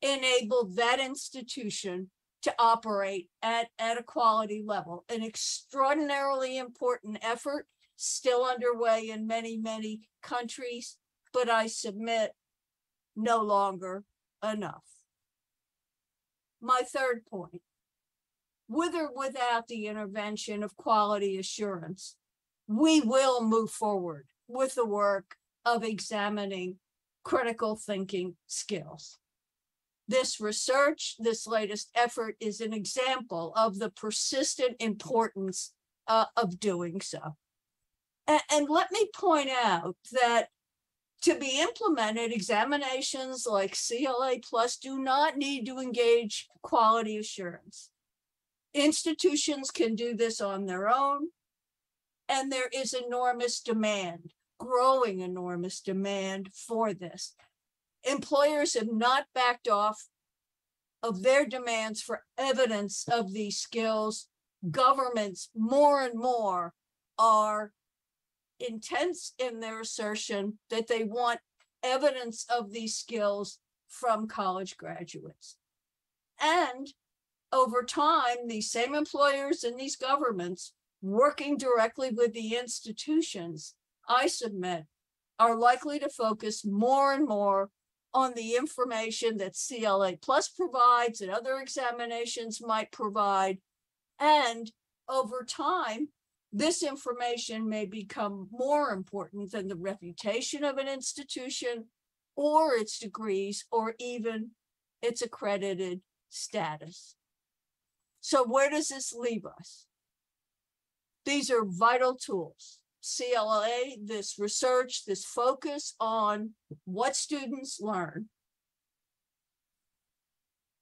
enabled that institution to operate at, at a quality level. An extraordinarily important effort still underway in many, many countries, but I submit no longer enough. My third point, with or without the intervention of quality assurance, we will move forward with the work of examining critical thinking skills. This research, this latest effort is an example of the persistent importance uh, of doing so. And, and let me point out that to be implemented, examinations like CLA Plus do not need to engage quality assurance. Institutions can do this on their own, and there is enormous demand, growing enormous demand for this employers have not backed off of their demands for evidence of these skills. Governments more and more are intense in their assertion that they want evidence of these skills from college graduates. And over time, these same employers and these governments working directly with the institutions, I submit, are likely to focus more and more on the information that CLA Plus provides and other examinations might provide. And over time, this information may become more important than the reputation of an institution or its degrees or even its accredited status. So where does this leave us? These are vital tools. CLA, this research, this focus on what students learn,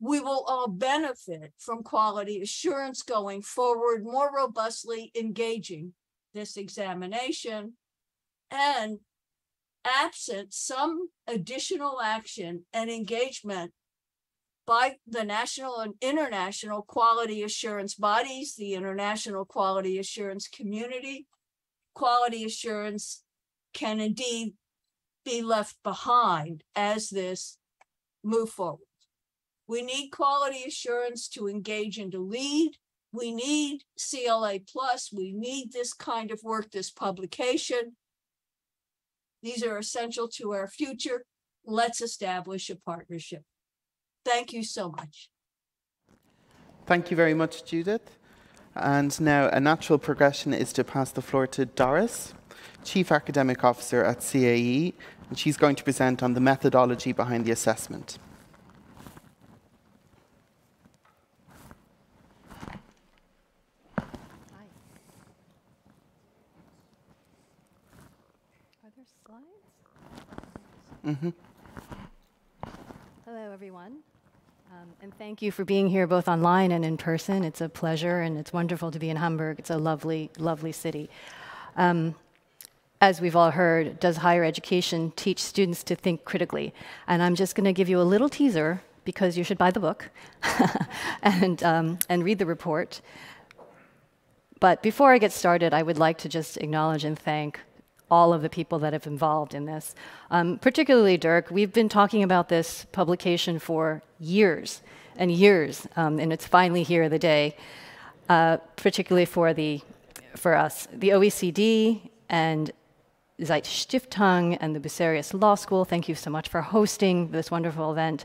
we will all benefit from quality assurance going forward, more robustly engaging this examination. And absent some additional action and engagement by the national and international quality assurance bodies, the international quality assurance community, quality assurance can indeed be left behind as this move forward. We need quality assurance to engage and to lead. We need CLA plus. We need this kind of work, this publication. These are essential to our future. Let's establish a partnership. Thank you so much. Thank you very much, Judith. And now a natural progression is to pass the floor to Doris, Chief Academic Officer at CAE, and she's going to present on the methodology behind the assessment. Mm-hmm. Hello, everyone. Um, and thank you for being here both online and in person. It's a pleasure and it's wonderful to be in Hamburg. It's a lovely, lovely city. Um, as we've all heard, does higher education teach students to think critically? And I'm just going to give you a little teaser because you should buy the book and, um, and read the report. But before I get started, I would like to just acknowledge and thank all of the people that have involved in this. Um, particularly Dirk, we've been talking about this publication for years and years, um, and it's finally here the day, uh, particularly for, the, for us. The OECD and Zeitstiftung and the Bucerius Law School, thank you so much for hosting this wonderful event.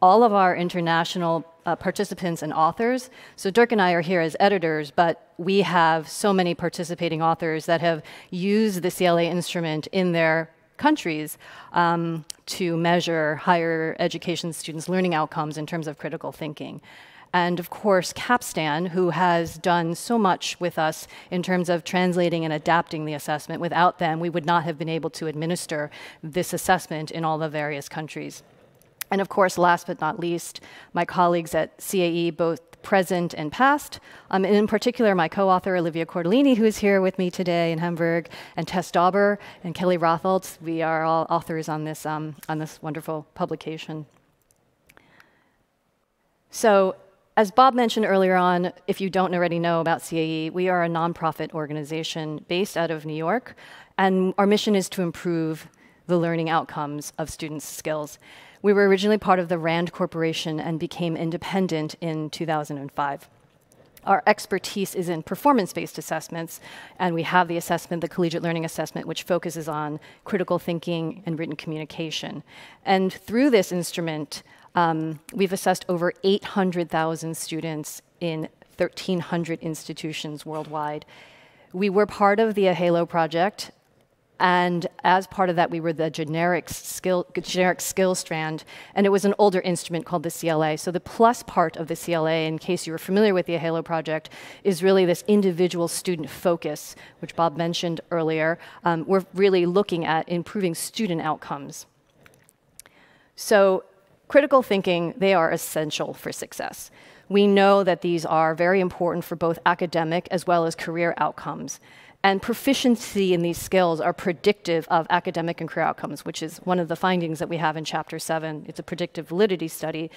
All of our international uh, participants and authors. So Dirk and I are here as editors, but we have so many participating authors that have used the CLA instrument in their countries um, to measure higher education students' learning outcomes in terms of critical thinking. And of course, Capstan, who has done so much with us in terms of translating and adapting the assessment. Without them, we would not have been able to administer this assessment in all the various countries. And of course, last but not least, my colleagues at CAE, both present and past, um, and in particular, my co-author, Olivia Cortellini, who is here with me today in Hamburg, and Tess Dawber and Kelly Rotholz. We are all authors on this, um, on this wonderful publication. So as Bob mentioned earlier on, if you don't already know about CAE, we are a nonprofit organization based out of New York, and our mission is to improve the learning outcomes of students' skills. We were originally part of the RAND Corporation and became independent in 2005. Our expertise is in performance based assessments, and we have the assessment, the Collegiate Learning Assessment, which focuses on critical thinking and written communication. And through this instrument, um, we've assessed over 800,000 students in 1,300 institutions worldwide. We were part of the AHELO project, and as part of that, we were the generic skill, generic skill strand, and it was an older instrument called the CLA. So the plus part of the CLA, in case you were familiar with the AHELO project, is really this individual student focus, which Bob mentioned earlier. Um, we're really looking at improving student outcomes. So critical thinking, they are essential for success. We know that these are very important for both academic as well as career outcomes. And proficiency in these skills are predictive of academic and career outcomes, which is one of the findings that we have in Chapter 7. It's a predictive validity study.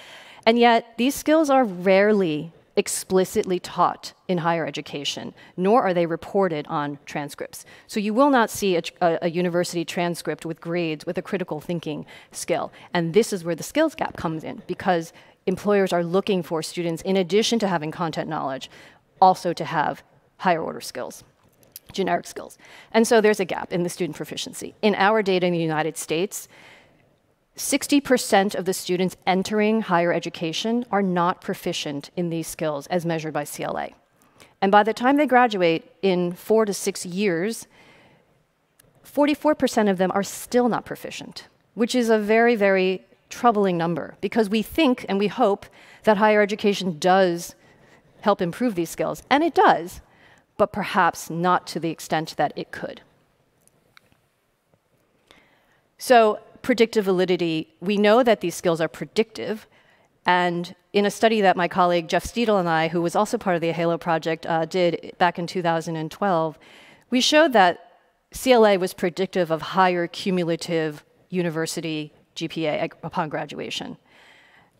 And yet, these skills are rarely explicitly taught in higher education, nor are they reported on transcripts. So you will not see a, a, a, university transcript with grades with a critical thinking skill. And this is where the skills gap comes in, because employers are looking for students, in addition to having content knowledge, also to have higher order skills generic skills. And so there's a gap in the student proficiency. In our data in the United States, 60% of the students entering higher education are not proficient in these skills as measured by CLA. And by the time they graduate in four to six years, 44% of them are still not proficient, which is a very, very troubling number because we think and we hope that higher education does help improve these skills. And it does, but perhaps not to the extent that it could. So, predictive validity, we know that these skills are predictive. And in a study that my colleague Jeff Steedle and I, who was also part of the AHELO project, uh, did back in 2012, we showed that CLA was predictive of higher cumulative university GPA upon graduation.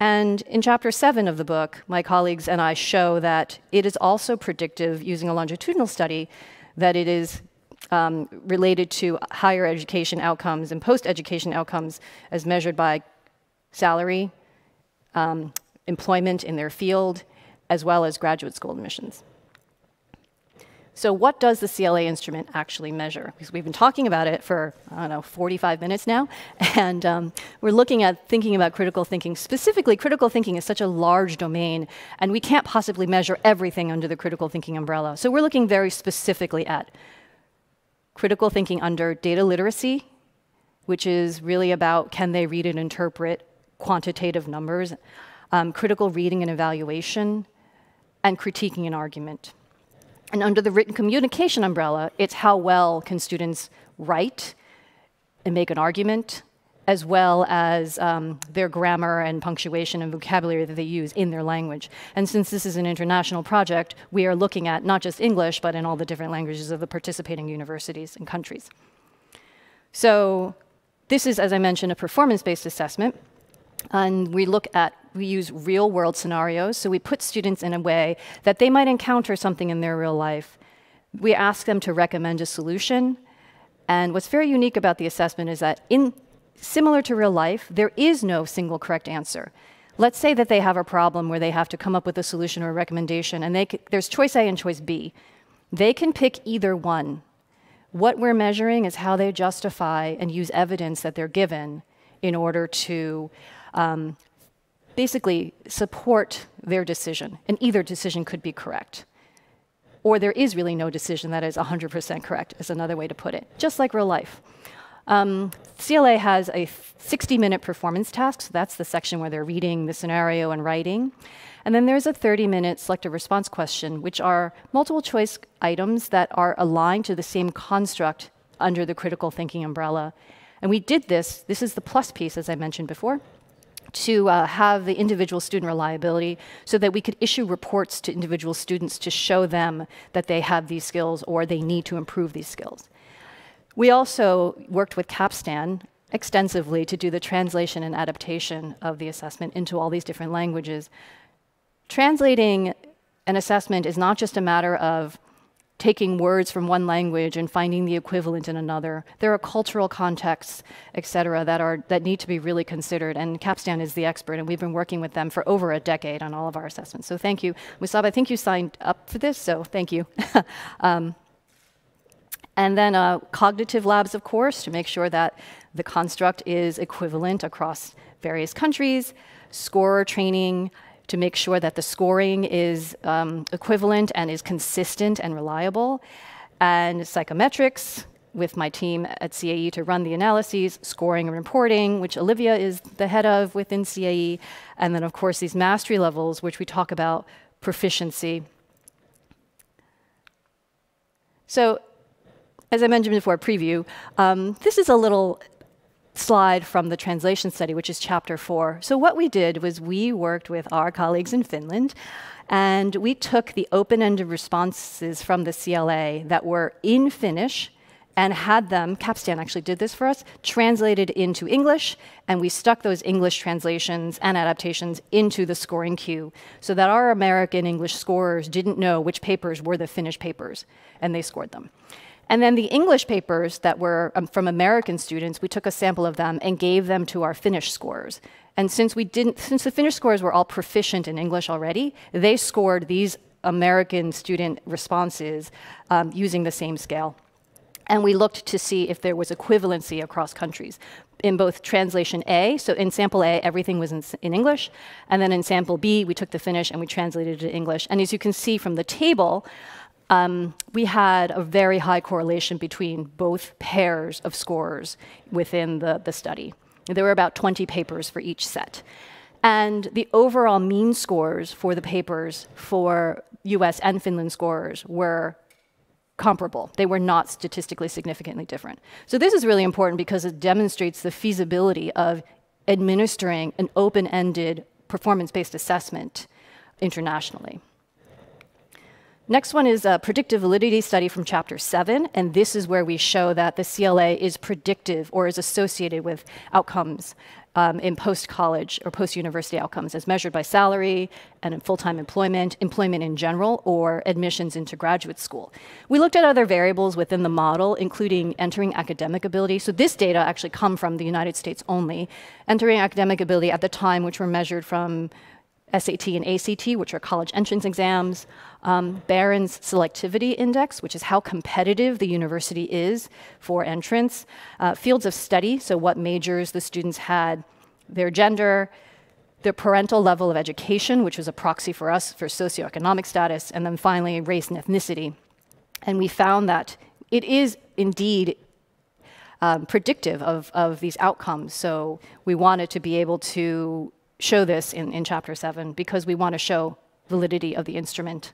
And in chapter seven of the book, my colleagues and I show that it is also predictive using a longitudinal study that it is um, related to higher education outcomes and post education outcomes as measured by salary, um, employment in their field, as well as graduate school admissions. So what does the CLA instrument actually measure? Because we've been talking about it for, I don't know, 45 minutes now, and um, we're looking at thinking about critical thinking. Specifically, critical thinking is such a large domain, and we can't possibly measure everything under the critical thinking umbrella. So we're looking very specifically at critical thinking under data literacy, which is really about can they read and interpret quantitative numbers, um, critical reading and evaluation, and critiquing an argument. And under the written communication umbrella, it's how well can students write and make an argument, as well as um, their grammar and punctuation and vocabulary that they use in their language. And since this is an international project, we are looking at not just English, but in all the different languages of the participating universities and countries. So this is, as I mentioned, a performance-based assessment. And we look at we use real world scenarios. So we put students in a way that they might encounter something in their real life. We ask them to recommend a solution. And what's very unique about the assessment is that, in similar to real life, there is no single correct answer. Let's say that they have a problem where they have to come up with a solution or a recommendation, and they there's choice A and choice B. They can pick either one. What we're measuring is how they justify and use evidence that they're given in order to um, basically support their decision. And either decision could be correct. Or there is really no decision that is 100% correct, is another way to put it, just like real life. Um, CLA has a 60 minute performance task, so that's the section where they're reading the scenario and writing. And then there's a 30 minute selective response question, which are multiple choice items that are aligned to the same construct under the critical thinking umbrella. And we did this, this is the plus piece, as I mentioned before, to uh, have the individual student reliability so that we could issue reports to individual students to show them that they have these skills or they need to improve these skills. We also worked with Capstan extensively to do the translation and adaptation of the assessment into all these different languages. Translating an assessment is not just a matter of taking words from one language and finding the equivalent in another. There are cultural contexts, et cetera, that, are, that need to be really considered. And Capstan is the expert, and we've been working with them for over a decade on all of our assessments. So thank you. Musab, I think you signed up for this, so thank you. um, and then uh, cognitive labs, of course, to make sure that the construct is equivalent across various countries, scorer training to make sure that the scoring is um, equivalent and is consistent and reliable, and psychometrics with my team at CAE to run the analyses, scoring and reporting, which Olivia is the head of within CAE, and then, of course, these mastery levels, which we talk about proficiency. So as I mentioned before, preview, um, this is a little slide from the translation study, which is chapter four. So, what we did was we worked with our colleagues in Finland and we took the open ended responses from the CLA that were in Finnish and had them, Capstan actually did this for us, translated into English, and we stuck those English translations and adaptations into the scoring queue so that our American English scorers didn't know which papers were the Finnish papers, and they scored them. And then the English papers that were um, from American students, we took a sample of them and gave them to our Finnish scores. And since we didn't, since the Finnish scores were all proficient in English already, they scored these American student responses um, using the same scale. And we looked to see if there was equivalency across countries in both translation A, so in sample A, everything was in, in, English, and then in sample B, we took the Finnish and we translated it to English. And as you can see from the table, um, we had a very high correlation between both pairs of scores within the, the study. There were about 20 papers for each set. And the overall mean scores for the papers for US and Finland scorers were comparable. They were not statistically significantly different. So this is really important because it demonstrates the feasibility of administering an open-ended performance-based assessment internationally. Next one is a predictive validity study from chapter seven, and this is where we show that the CLA is predictive or is associated with outcomes um, in post-college or post-university outcomes as measured by salary and in full-time employment, employment in general, or admissions into graduate school. We looked at other variables within the model, including entering academic ability. So this data actually come from the United States only. Entering academic ability at the time, which were measured from SAT and ACT, which are college entrance exams, um, Barron's Selectivity Index, which is how competitive the university is for entrance, uh, fields of study, so what majors the students had, their gender, their parental level of education, which was a proxy for us for socioeconomic status, and then finally race and ethnicity. And we found that it is indeed um, predictive of, of these outcomes. So we wanted to be able to show this in, in chapter 7 because we want to show validity of the instrument.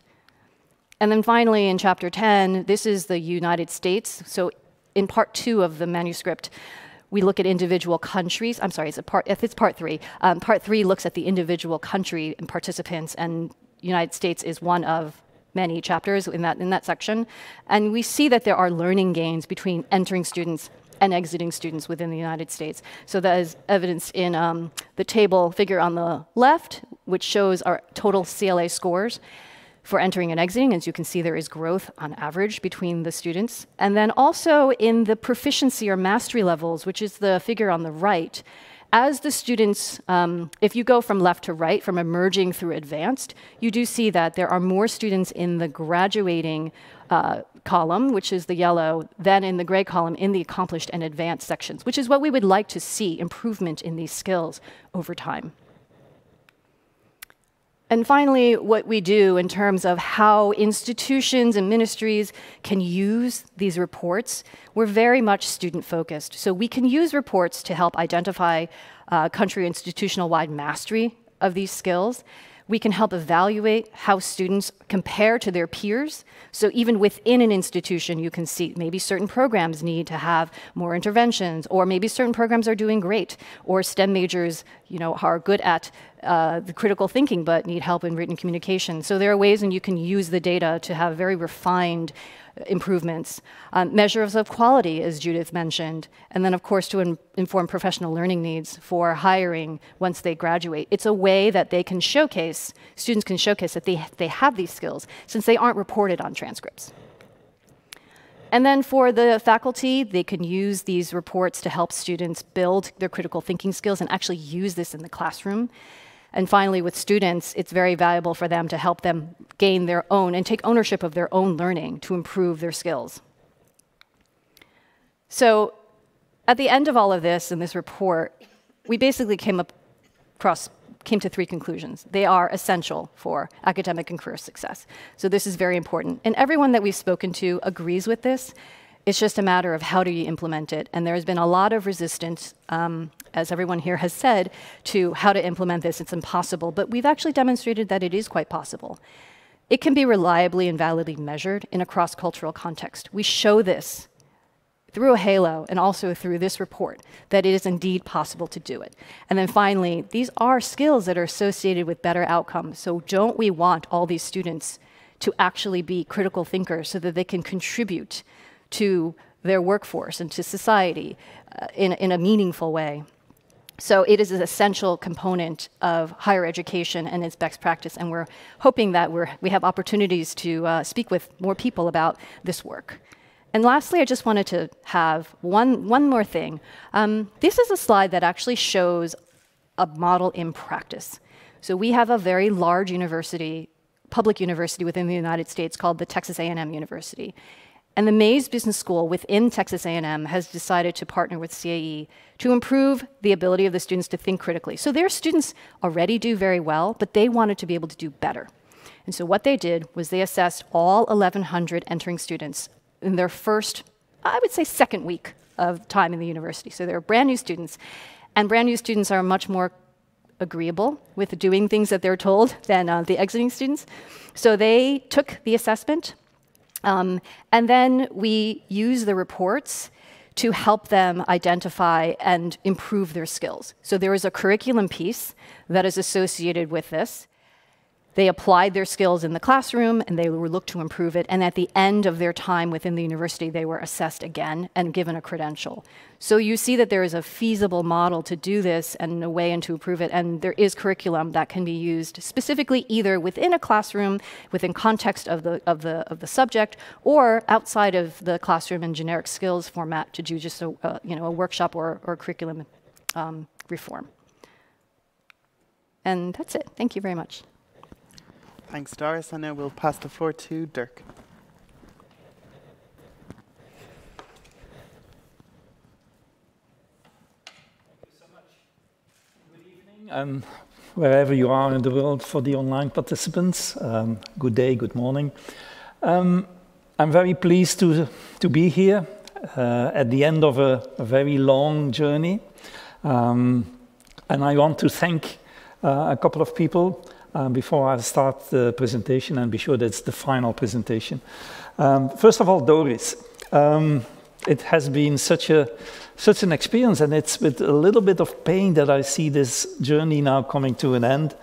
And then finally, in chapter 10, this is the United States. So in part two of the manuscript, we look at individual countries. I'm sorry, it's, part, it's part three. Um, part three looks at the individual country and participants, and United States is one of many chapters in that, in that section. And we see that there are learning gains between entering students and exiting students within the United States. So that is evidenced in um, the table figure on the left, which shows our total CLA scores. For entering and exiting. As you can see, there is growth on average between the students. And then also in the proficiency or mastery levels, which is the figure on the right, as the students, um, if you go from left to right, from emerging through advanced, you do see that there are more students in the graduating uh, column, which is the yellow, than in the gray column in the accomplished and advanced sections, which is what we would like to see improvement in these skills over time. And finally, what we do in terms of how institutions and ministries can use these reports, we're very much student focused. So we can use reports to help identify uh, country institutional wide mastery of these skills. We can help evaluate how students compare to their peers. So even within an institution, you can see maybe certain programs need to have more interventions, or maybe certain programs are doing great, or STEM majors, you know, are good at uh, the critical thinking but need help in written communication. So there are ways and you can use the data to have very refined improvements. Um, measures of quality, as Judith mentioned, and then, of course, to in inform professional learning needs for hiring once they graduate. It's a way that they can showcase, students can showcase that they, they have these skills since they aren't reported on transcripts. And then for the faculty, they can use these reports to help students build their critical thinking skills and actually use this in the classroom. And finally, with students, it's very valuable for them to help them gain their own and take ownership of their own learning to improve their skills. So, at the end of all of this in this report, we basically came up across came to three conclusions. They are essential for academic and career success. So this is very important. And everyone that we've spoken to agrees with this. It's just a matter of how do you implement it. And there's been a lot of resistance um, as everyone here has said, to how to implement this. It's impossible, but we've actually demonstrated that it is quite possible. It can be reliably and validly measured in a cross cultural context. We show this through AHELO and also through this report that it is indeed possible to do it. And then finally, these are skills that are associated with better outcomes. So, don't we want all these students to actually be critical thinkers so that they can contribute to their workforce and to society uh, in, in a meaningful way? So it is an essential component of higher education and its best practice, and we're hoping that we're, we have opportunities to uh, speak with more people about this work. And lastly, I just wanted to have one, one more thing. Um, this is a slide that actually shows a model in practice. So we have a very large university, public university within the United States called the Texas A&M University. And the Mays Business School within Texas A&M has decided to partner with CAE to improve the ability of the students to think critically. So their students already do very well, but they wanted to be able to do better. And so what they did was they assessed all 1,100 entering students in their first, I would say, second week of time in the university. So they're brand new students. And brand new students are much more agreeable with doing things that they're told than uh, the exiting students. So they took the assessment um, and then we use the reports to help them identify and improve their skills. So there is a curriculum piece that is associated with this. They applied their skills in the classroom and they were looked to improve it. And at the end of their time within the university, they were assessed again and given a credential. So you see that there is a feasible model to do this and a way and to improve it. And there is curriculum that can be used specifically either within a classroom, within context of the, of the, of the subject, or outside of the classroom and generic skills format to do just a, a you know, a workshop or, or curriculum um, reform. And that's it. Thank you very much. Thanks, Doris. And now we'll pass the floor to Dirk. Thank you so much. Good evening, and wherever you are in the world for the online participants. Um, good day, good morning. Um, I'm very pleased to, to be here uh, at the end of a, a very long journey. Um, and I want to thank uh, a couple of people um, before I start the presentation and be sure that's the final presentation. Um, first of all, Doris. Um, it has been such a such an experience, and it's with a little bit of pain that I see this journey now coming to an end.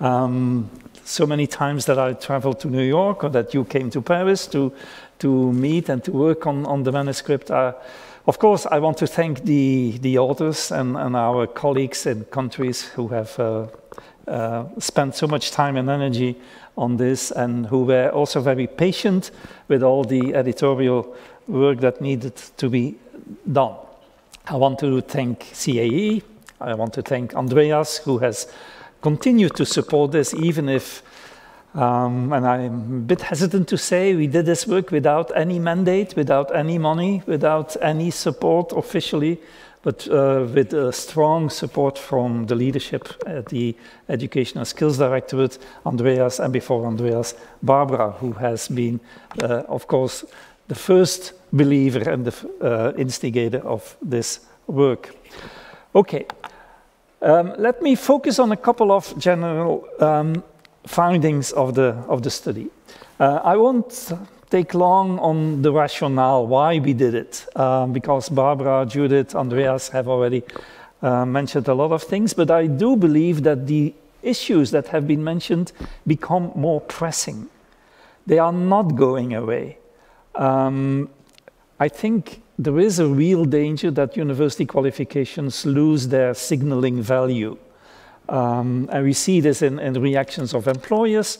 Um, so many times that I traveled to New York or that you came to Paris to to meet and to work on, on the manuscript. Uh, of course, I want to thank the, the authors and, and our colleagues in countries who have uh, uh, spent so much time and energy on this and who were also very patient with all the editorial work that needed to be done. I want to thank CAE. I want to thank Andreas, who has continued to support this, even if, um, and I'm a bit hesitant to say, we did this work without any mandate, without any money, without any support officially but uh, with strong support from the leadership at the Educational Skills Directorate, Andreas, and before Andreas, Barbara, who has been, uh, of course, the first believer and the uh, instigator of this work. Okay, um, let me focus on a couple of general um, findings of the, of the study. Uh, I won't take long on the rationale why we did it, um, because Barbara, Judith, Andreas have already uh, mentioned a lot of things, but I do believe that the issues that have been mentioned become more pressing. They are not going away. Um, I think there is a real danger that university qualifications lose their signaling value. Um, and we see this in, in reactions of employers,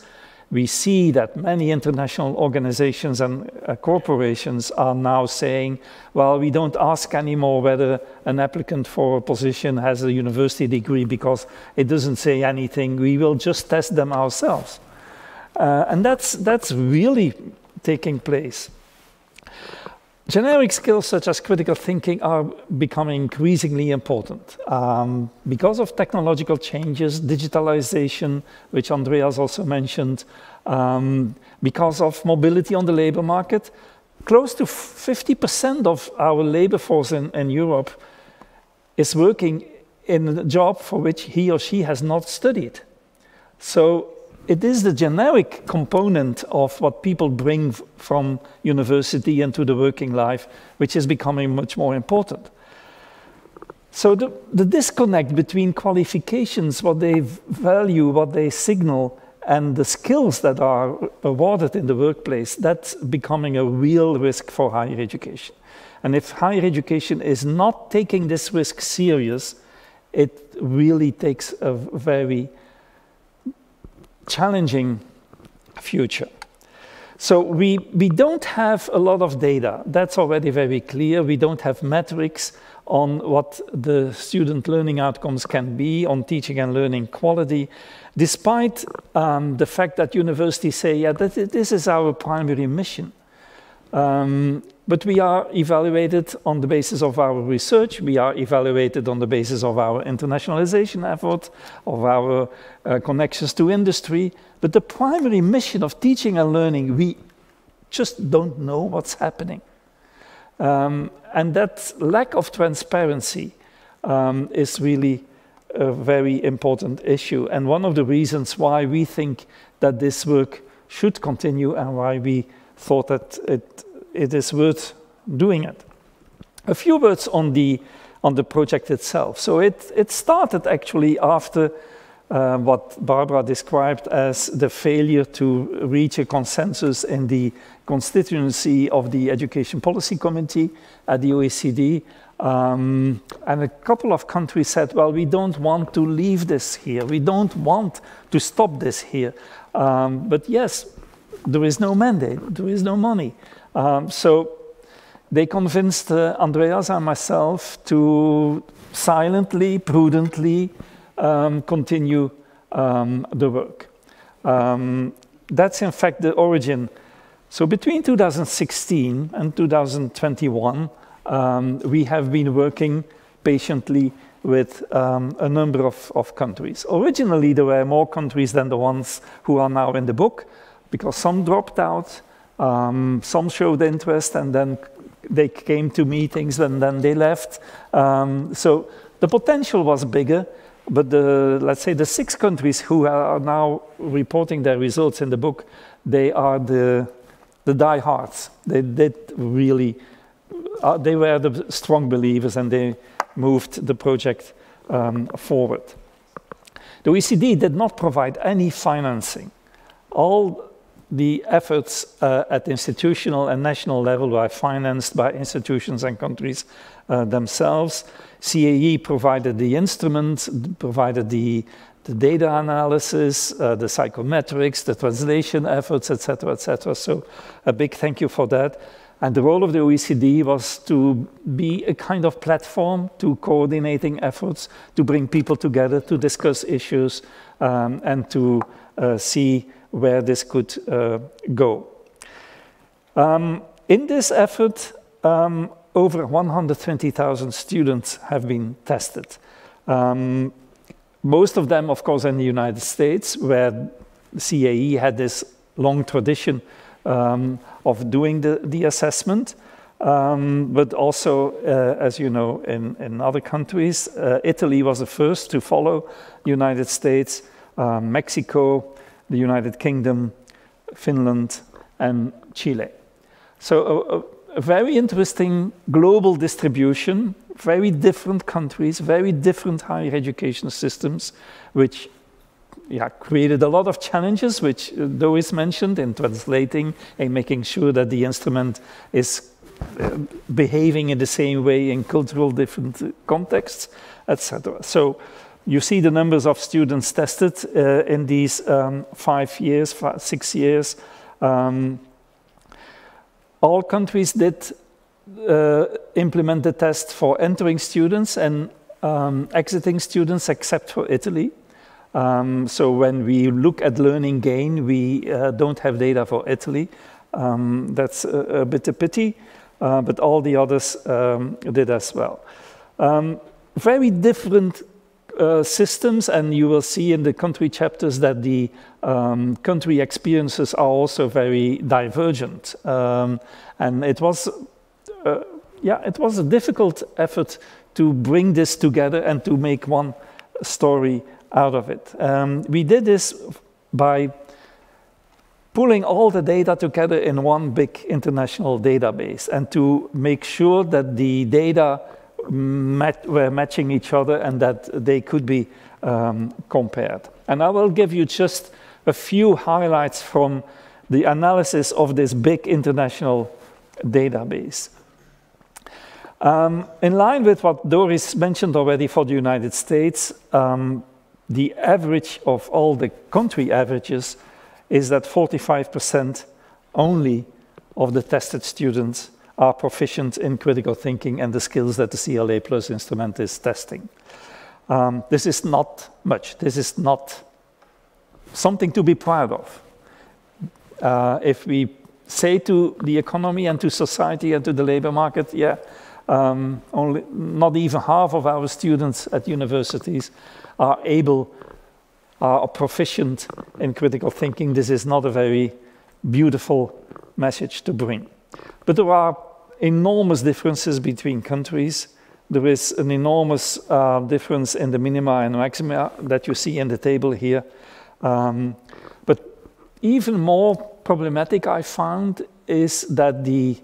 we see that many international organizations and uh, corporations are now saying, well, we don't ask anymore whether an applicant for a position has a university degree because it doesn't say anything. We will just test them ourselves. Uh, and that's, that's really taking place. Generic skills such as critical thinking are becoming increasingly important. Um, because of technological changes, digitalization, which Andreas also mentioned, um, because of mobility on the labor market, close to 50% of our labor force in, in Europe is working in a job for which he or she has not studied. So it is the generic component of what people bring from university into the working life, which is becoming much more important. So the, the disconnect between qualifications, what they value, what they signal, and the skills that are awarded in the workplace, that's becoming a real risk for higher education. And if higher education is not taking this risk serious, it really takes a very challenging future. So we, we don't have a lot of data. That's already very clear. We don't have metrics on what the student learning outcomes can be, on teaching and learning quality, despite um, the fact that universities say, yeah, that, this is our primary mission. Um, but we are evaluated on the basis of our research, we are evaluated on the basis of our internationalization effort, of our uh, connections to industry. But the primary mission of teaching and learning, we just don't know what's happening. Um, and that lack of transparency um, is really a very important issue, and one of the reasons why we think that this work should continue and why we thought that it it is worth doing it. A few words on the, on the project itself. So it, it started actually after uh, what Barbara described as the failure to reach a consensus in the constituency of the Education Policy Committee at the OECD. Um, and a couple of countries said, well, we don't want to leave this here. We don't want to stop this here. Um, but yes, there is no mandate, there is no money. Um, so they convinced uh, Andreas and myself to silently, prudently um, continue um, the work. Um, that's in fact the origin. So between 2016 and 2021, um, we have been working patiently with um, a number of, of countries. Originally, there were more countries than the ones who are now in the book, because some dropped out, um, some showed interest and then they came to meetings and then they left. Um, so the potential was bigger, but the, let's say the six countries who are now reporting their results in the book, they are the, the diehards. They did really, uh, they were the strong believers and they moved the project um, forward. The OECD did not provide any financing. All the efforts uh, at institutional and national level were financed by institutions and countries uh, themselves. CAE provided the instruments, provided the, the data analysis, uh, the psychometrics, the translation efforts, etc., etc. So a big thank you for that. And the role of the OECD was to be a kind of platform to coordinating efforts, to bring people together, to discuss issues, um, and to uh, see where this could uh, go. Um, in this effort, um, over 120,000 students have been tested. Um, most of them, of course, in the United States, where CAE had this long tradition um, of doing the, the assessment. Um, but also, uh, as you know, in, in other countries, uh, Italy was the first to follow the United States, uh, Mexico, the United Kingdom, Finland, and Chile. So, a, a very interesting global distribution, very different countries, very different higher education systems, which yeah, created a lot of challenges, which uh, Doris mentioned in translating and making sure that the instrument is uh, behaving in the same way in cultural different uh, contexts, etc. So you see the numbers of students tested uh, in these um, five years, five, six years. Um, all countries did uh, implement the test for entering students and um, exiting students except for Italy. Um, so when we look at learning gain, we uh, don't have data for Italy. Um, that's a, a, bit a pity, uh, but all the others um, did as well. Very different uh, systems, and you will see in the country chapters that the um, country experiences are also very divergent. Um, and it was, uh, yeah, it was a difficult effort to bring this together and to make one story out of it. Um, we did this by pulling all the data together in one big international database and to make sure that the data were matching each other and that they could be um, compared. And I will give you just a few highlights from the analysis of this big international database. Um, in line with what Doris mentioned already for the United States, um, the average of all the country averages is that 45% only of the tested students are proficient in critical thinking and the skills that the CLA Plus instrument is testing. Um, this is not much. This is not something to be proud of. Uh, if we say to the economy and to society and to the labor market, yeah, um, only not even half of our students at universities are able, are proficient in critical thinking. This is not a very beautiful message to bring. But there are enormous differences between countries. There is an enormous uh, difference in the minima and maxima that you see in the table here. Um, but even more problematic, I found, is that the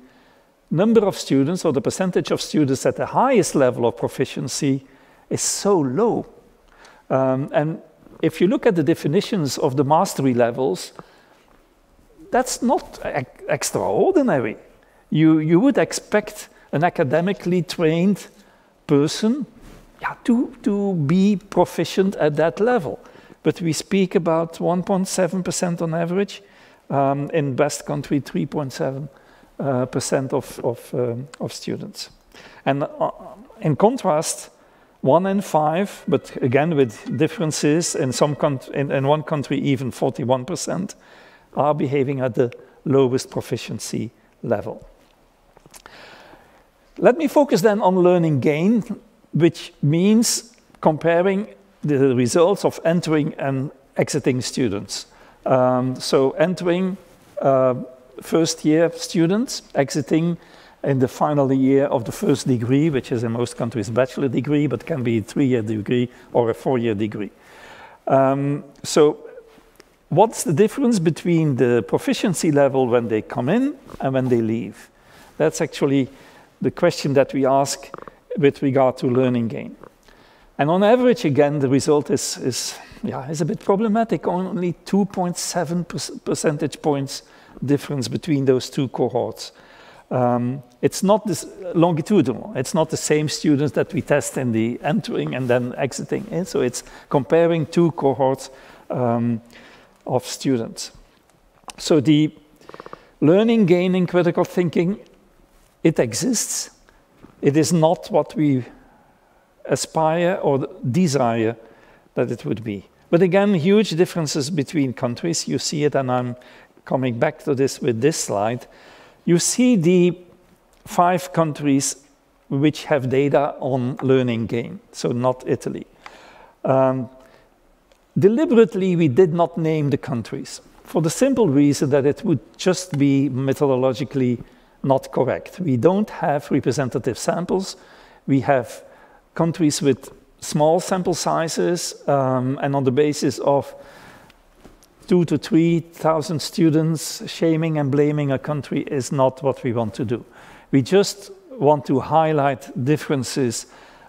number of students or the percentage of students at the highest level of proficiency is so low. Um, and if you look at the definitions of the mastery levels, that's not extraordinary. You, you would expect an academically trained person yeah, to, to be proficient at that level. But we speak about 1.7% on average. Um, in best country, 3.7% uh, of, of, um, of students. And uh, in contrast, one in five, but again with differences in some in, in one country even 41%, are behaving at the lowest proficiency level. Let me focus then on learning gain, which means comparing the results of entering and exiting students. Um, so entering uh, first year students, exiting in the final year of the first degree, which is in most countries a bachelor degree, but can be a three-year degree or a four-year degree. Um, so what's the difference between the proficiency level when they come in and when they leave? That's actually the question that we ask with regard to learning gain. And on average, again, the result is, is yeah, is a bit problematic. Only 2.7 percentage points difference between those two cohorts. Um, it's not this longitudinal. It's not the same students that we test in the entering and then exiting in. So it's comparing two cohorts um, of students. So the learning gain in critical thinking, it exists. It is not what we aspire or desire that it would be. But again, huge differences between countries. You see it, and I'm coming back to this with this slide. You see the five countries which have data on learning gain, so not Italy. Um, deliberately, we did not name the countries for the simple reason that it would just be methodologically not correct. We don't have representative samples. We have countries with small sample sizes, um, and on the basis of two to 3,000 students, shaming and blaming a country is not what we want to do. We just want to highlight differences,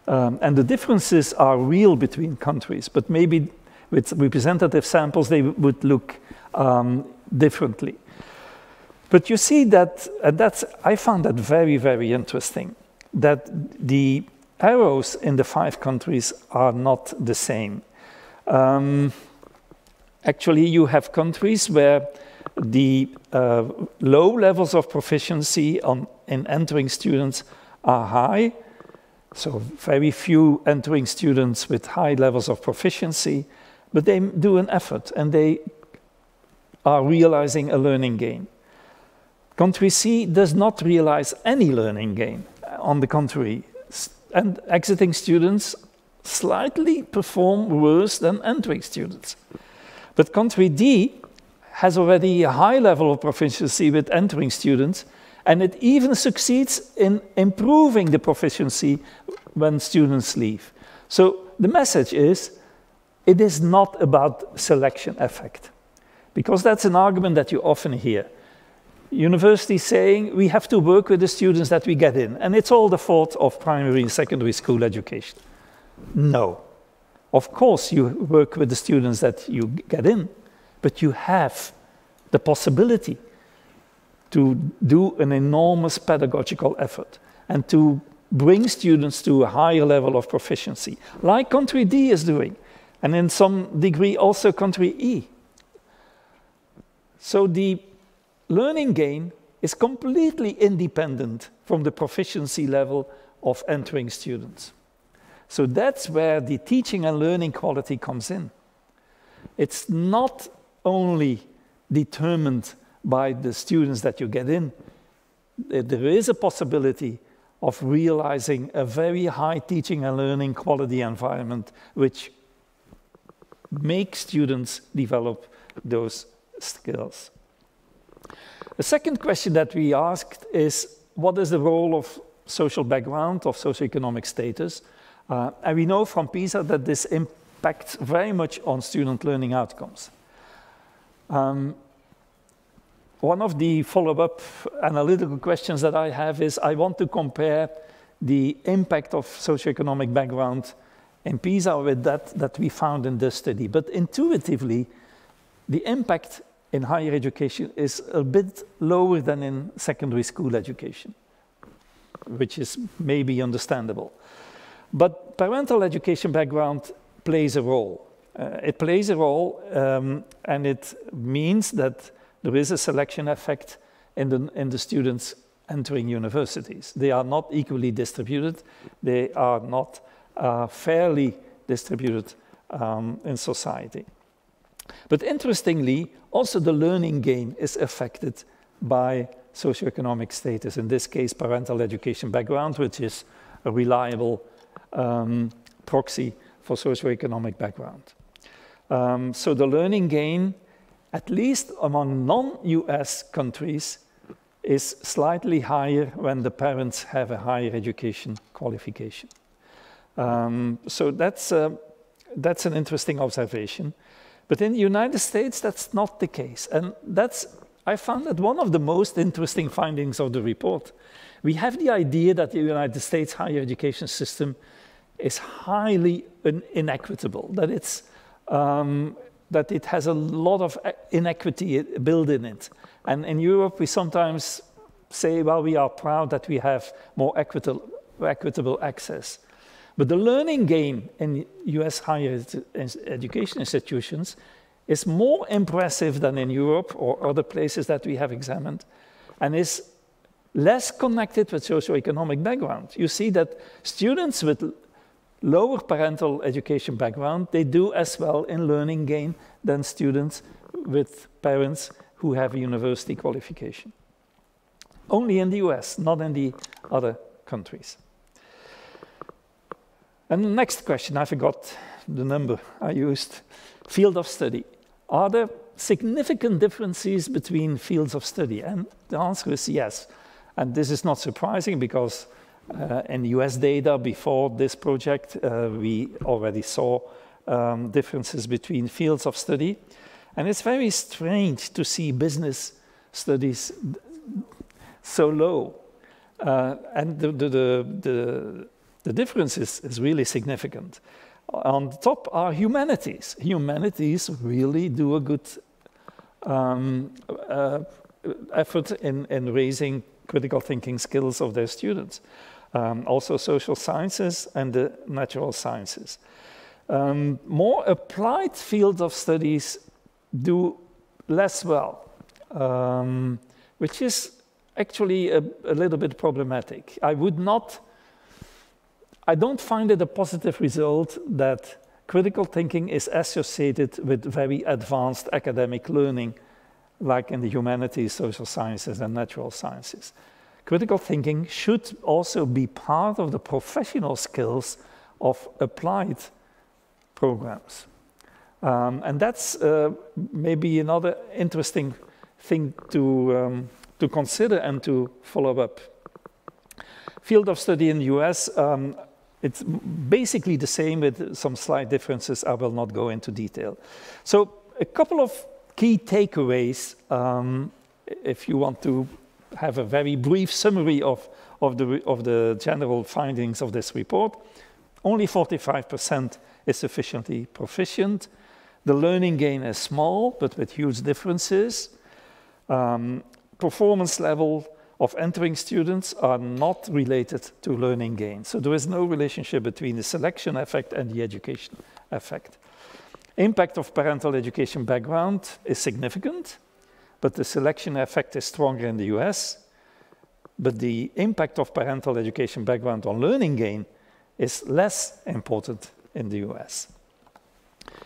um, and the differences are real between countries, but maybe with representative samples they would look um, differently. But you see that, and that's, I found that very, very interesting, that the arrows in the five countries are not the same. Um, actually, you have countries where the uh, low levels of proficiency on, in entering students are high, so very few entering students with high levels of proficiency, but they do an effort and they are realizing a learning gain. Country C does not realize any learning gain. On the contrary, and exiting students slightly perform worse than entering students. But country D has already a high level of proficiency with entering students, and it even succeeds in improving the proficiency when students leave. So the message is, it is not about selection effect, because that's an argument that you often hear university saying we have to work with the students that we get in, and it's all the fault of primary and secondary school education. No. Of course, you work with the students that you get in, but you have the possibility to do an enormous pedagogical effort and to bring students to a higher level of proficiency, like country D is doing, and in some degree also country E. So the learning gain is completely independent from the proficiency level of entering students. So that's where the teaching and learning quality comes in. It's not only determined by the students that you get in, there is a possibility of realizing a very high teaching and learning quality environment which makes students develop those skills. The second question that we asked is, what is the role of social background, of socioeconomic status? Uh, and we know from PISA that this impacts very much on student learning outcomes. Um, one of the follow-up analytical questions that I have is, I want to compare the impact of socioeconomic background in PISA with that that we found in this study. But intuitively, the impact in higher education is a bit lower than in secondary school education, which is maybe understandable. But parental education background plays a role. Uh, it plays a role, um, and it means that there is a selection effect in the, in the students entering universities. They are not equally distributed, they are not uh, fairly distributed um, in society. But interestingly, also the learning gain is affected by socioeconomic status, in this case, parental education background, which is a reliable um, proxy for socioeconomic background. Um, so the learning gain, at least among non-US countries, is slightly higher when the parents have a higher education qualification. Um, so that's, that's an interesting observation. But in the United States, that's not the case. And that's, I found that one of the most interesting findings of the report. We have the idea that the United States higher education system is highly inequitable, that it's um, that it has a lot of inequity built in it. And in Europe, we sometimes say, well, we are proud that we have more equitable, equitable access. But the learning gain in US higher education institutions is more impressive than in Europe or other places that we have examined and is less connected with socioeconomic background. You see that students with lower parental education background, they do as well in learning gain than students with parents who have a university qualification. Only in the US, not in the other countries. And the next question, I forgot the number I used. Field of study. Are there significant differences between fields of study? And the answer is yes. And this is not surprising because uh, in US data before this project, uh, we already saw um, differences between fields of study. And it's very strange to see business studies so low. Uh, and the, the, the, the, difference is, is really significant. On the top are humanities. Humanities really do a good um, uh, effort in, in raising critical thinking skills of their students. Um, also social sciences and the natural sciences. Um, more applied fields of studies do less well, um, which is actually a, a, little bit problematic. I would not, I don't find it a positive result that critical thinking is associated with very advanced academic learning, like in the humanities, social sciences, and natural sciences. Critical thinking should also be part of the professional skills of applied programs. Um, and that's uh, maybe another interesting thing to, um, to consider and to follow up. Field of study in the US, um, it's basically the same with some slight differences. I will not go into detail. So, a couple of key takeaways um, if you want to have a very brief summary of, of, the, of the general findings of this report. Only 45% is sufficiently proficient. The learning gain is small, but with huge differences. Um, performance level of entering students are not related to learning gain. So there is no relationship between the selection effect and the education effect. Impact of parental education background is significant, but the selection effect is stronger in the US. But the impact of parental education background on learning gain is less important in the US.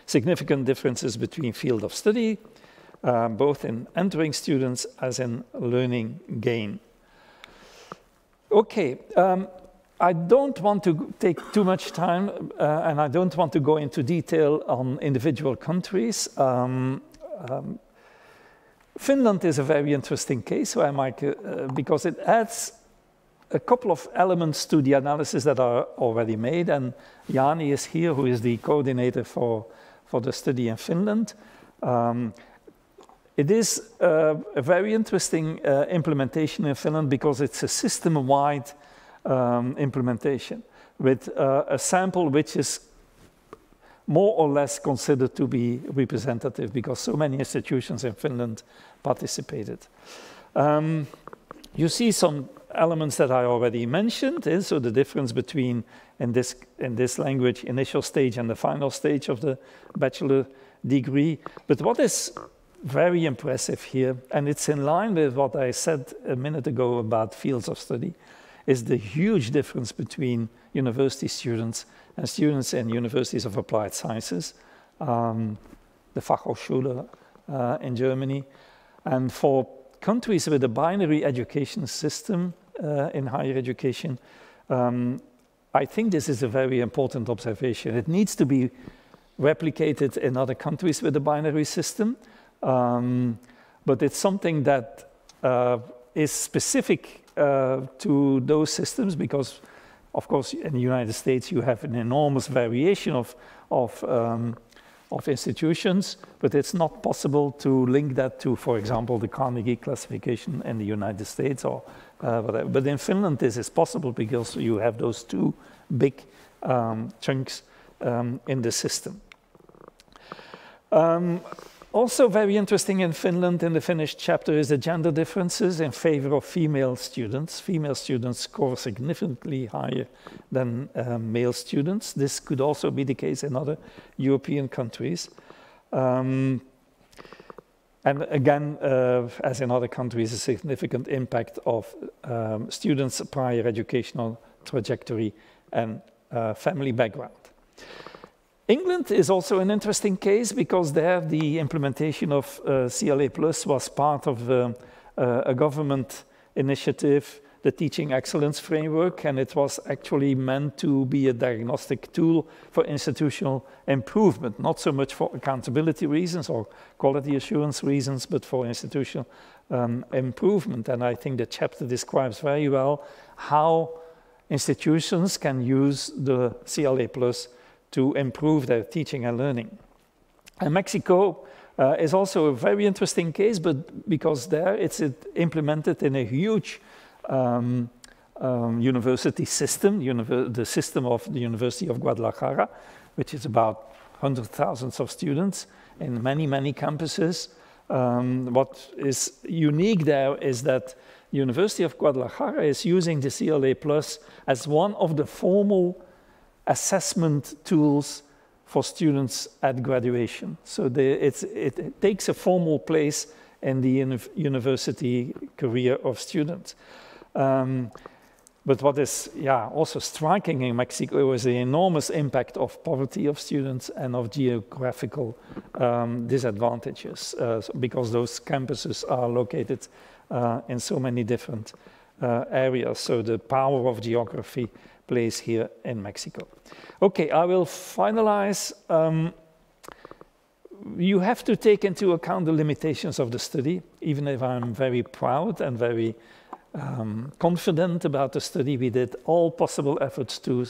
Significant differences between field of study, uh, both in entering students as in learning gain. Okay, um, I don't want to take too much time uh, and I don't want to go into detail on individual countries. Um, um, Finland is a very interesting case, where Mike, uh, because it adds a couple of elements to the analysis that are already made. And Jani is here, who is the coordinator for, for the study in Finland. Um, it is uh, a very interesting uh, implementation in Finland because it's a system-wide um, implementation with uh, a sample which is more or less considered to be representative because so many institutions in Finland participated. Um, you see some elements that I already mentioned, eh, so the difference between in this in this language initial stage and the final stage of the bachelor degree. But what is very impressive here, and it's in line with what I said a minute ago about fields of study, is the huge difference between university students and students in universities of applied sciences, um, the Fachhochschule uh, in Germany. And for countries with a binary education system uh, in higher education, um, I think this is a very important observation. It needs to be replicated in other countries with a binary system, um, but it's something that uh, is specific uh, to those systems because of course, in the United States, you have an enormous variation of, of, um, of institutions, but it's not possible to link that to, for example, the Carnegie classification in the United States or uh, whatever. But in Finland, this is possible because you have those two big um, chunks um, in the system. Um, also very interesting in Finland, in the Finnish chapter, is the gender differences in favor of female students. Female students score significantly higher than uh, male students. This could also be the case in other European countries. Um, and again, uh, as in other countries, a significant impact of um, students' prior educational trajectory and uh, family background. England is also an interesting case because there the implementation of uh, CLA Plus was part of uh, uh, a government initiative, the Teaching Excellence Framework, and it was actually meant to be a diagnostic tool for institutional improvement, not so much for accountability reasons or quality assurance reasons, but for institutional um, improvement. And I think the chapter describes very well how institutions can use the CLA Plus to improve their teaching and learning. And Mexico uh, is also a very interesting case, but because there it's implemented in a huge um, um, university system, univer the system of the University of Guadalajara, which is about hundred thousands of students in many, many campuses. Um, what is unique there is that the University of Guadalajara is using the CLA Plus as one of the formal assessment tools for students at graduation. So it, it, takes a formal place in the uni university career of students. Um, but what is yeah, also striking in Mexico is the enormous impact of poverty of students and of geographical um, disadvantages uh, because those campuses are located uh, in so many different uh, areas. So the power of geography place here in Mexico. Okay, I will finalize. Um, you have to take into account the limitations of the study, even if I'm very proud and very um, confident about the study. We did all possible efforts to,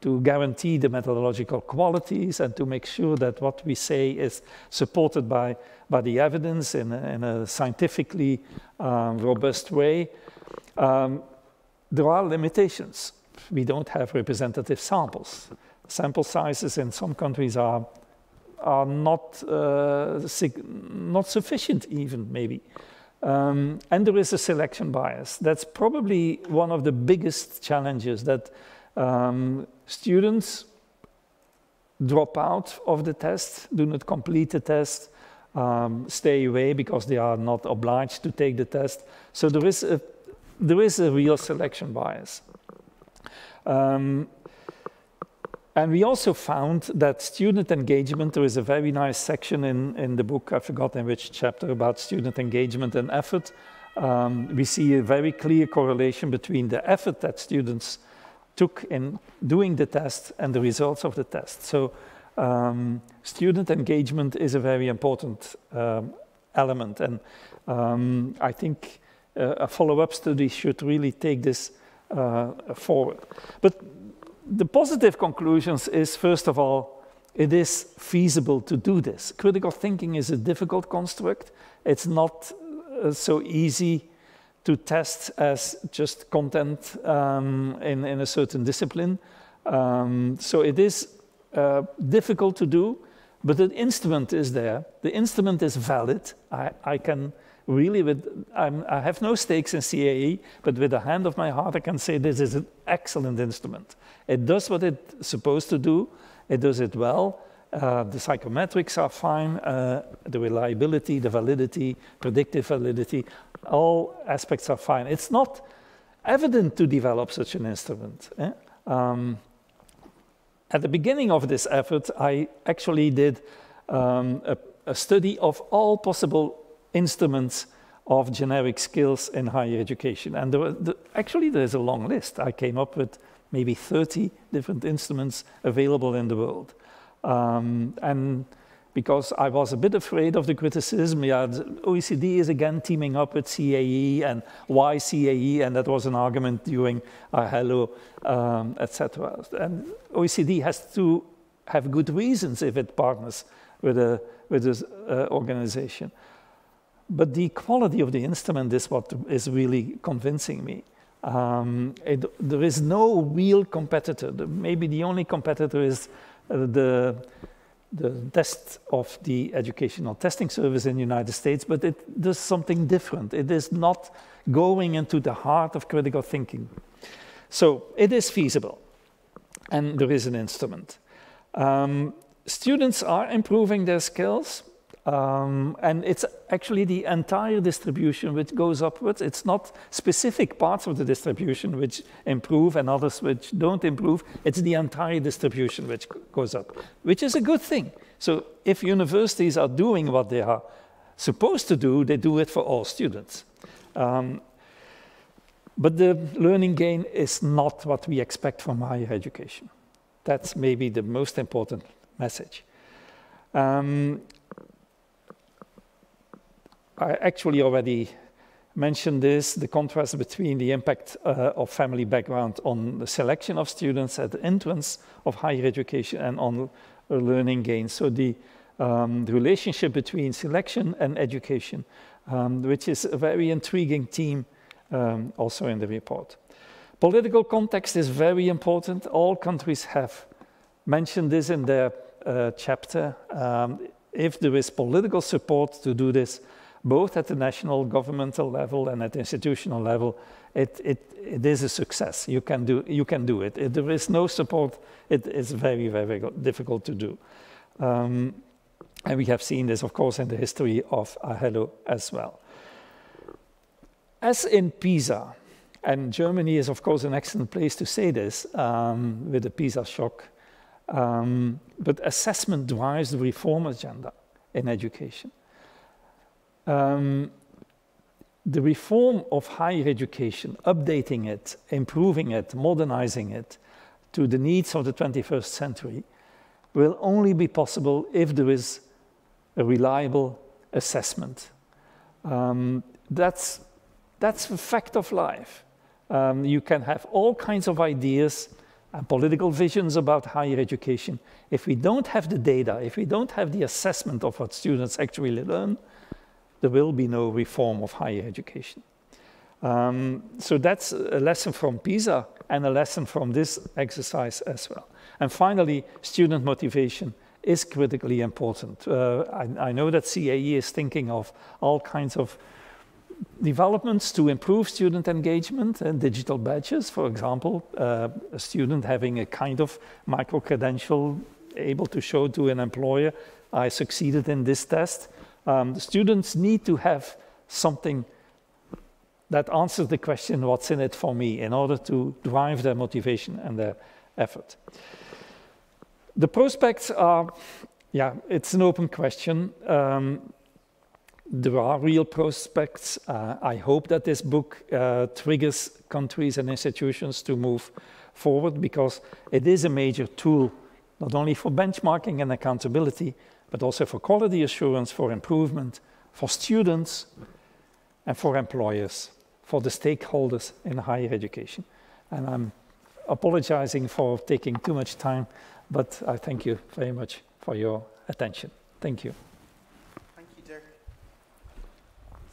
to guarantee the methodological qualities and to make sure that what we say is supported by, by the evidence in a, in a scientifically um, robust way. Um, there are limitations we don't have representative samples. Sample sizes in some countries are, are not, uh, not sufficient even, maybe. Um, and there is a selection bias. That's probably one of the biggest challenges that um, students drop out of the test, do not complete the test, um, stay away because they are not obliged to take the test. So there is a, there is a real selection bias. Um, and we also found that student engagement, there is a very nice section in, in the book, I forgot in which chapter, about student engagement and effort. Um, we see a very clear correlation between the effort that students took in doing the test and the results of the test. So um, student engagement is a very important um, element. And um, I think uh, a follow-up study should really take this forward. But the positive conclusions is, first of all, it is feasible to do this. Critical thinking is a difficult construct. It's not uh, so easy to test as just content um, in, in a certain discipline. Um, so it is uh, difficult to do, but the instrument is there. The instrument is valid. I, I can really with, I'm, i have no stakes in CAE, but with the hand of my heart, I can say this is an excellent instrument. It does what it's supposed to do. It does it well. Uh, the psychometrics are fine. Uh, the reliability, the validity, predictive validity, all aspects are fine. It's not evident to develop such an instrument. Eh? Um, at the beginning of this effort, I actually did um, a, a study of all possible instruments of generic skills in higher education. And there the, actually, there's a long list. I came up with maybe 30 different instruments available in the world. Um, and because I was a bit afraid of the criticism, yeah, OECD is again teaming up with CAE, and why CAE? And that was an argument during AHELO, um, etc. And OECD has to have good reasons if it partners with a with this uh, organization. But the quality of the instrument is what is really convincing me. Um, it, there is no real competitor. The, maybe the only competitor is uh, the, the test of the Educational Testing Service in the United States, but it does something different. It is not going into the heart of critical thinking. So it is feasible, and there is an instrument. Um, students are improving their skills, um, and it's actually the entire distribution which goes upwards. It's not specific parts of the distribution which improve and others which don't improve. It's the entire distribution which goes up, which is a good thing. So if universities are doing what they are supposed to do, they do it for all students. Um, but the learning gain is not what we expect from higher education. That's maybe the most important message. Um, I actually already mentioned this, the contrast between the impact uh, of family background on the selection of students at the entrance of higher education and on learning gains. So the, um, the relationship between selection and education, um, which is a very intriguing theme um, also in the report. Political context is very important. All countries have mentioned this in their uh, chapter. Um, if there is political support to do this, both at the national governmental level and at institutional level, it, it, it is a success. You can do, you can do it. If there is no support, it is very, very difficult to do. Um, and we have seen this, of course, in the history of AHELO as well. As in PISA, and Germany is, of course, an excellent place to say this um, with the PISA shock, um, but assessment drives the reform agenda in education um, the reform of higher education, updating it, improving it, modernizing it to the needs of the 21st century, will only be possible if there is a reliable assessment. Um, that's, that's a fact of life. Um, you can have all kinds of ideas and political visions about higher education. If we don't have the data, if we don't have the assessment of what students actually learn, there will be no reform of higher education. Um, so that's a lesson from PISA and a lesson from this exercise as well. And finally, student motivation is critically important. Uh, I, I, know that CAE is thinking of all kinds of developments to improve student engagement and digital badges, for example, uh, a student having a kind of micro-credential able to show to an employer, I succeeded in this test. Um, the students need to have something that answers the question, what's in it for me, in order to drive their motivation and their effort. The prospects are, yeah, it's an open question. Um, there are real prospects. Uh, I hope that this book uh, triggers countries and institutions to move forward because it is a major tool, not only for benchmarking and accountability, but also for quality assurance, for improvement, for students, and for employers, for the stakeholders in higher education. And I'm apologizing for taking too much time, but I thank you very much for your attention. Thank you. Thank you, Dirk.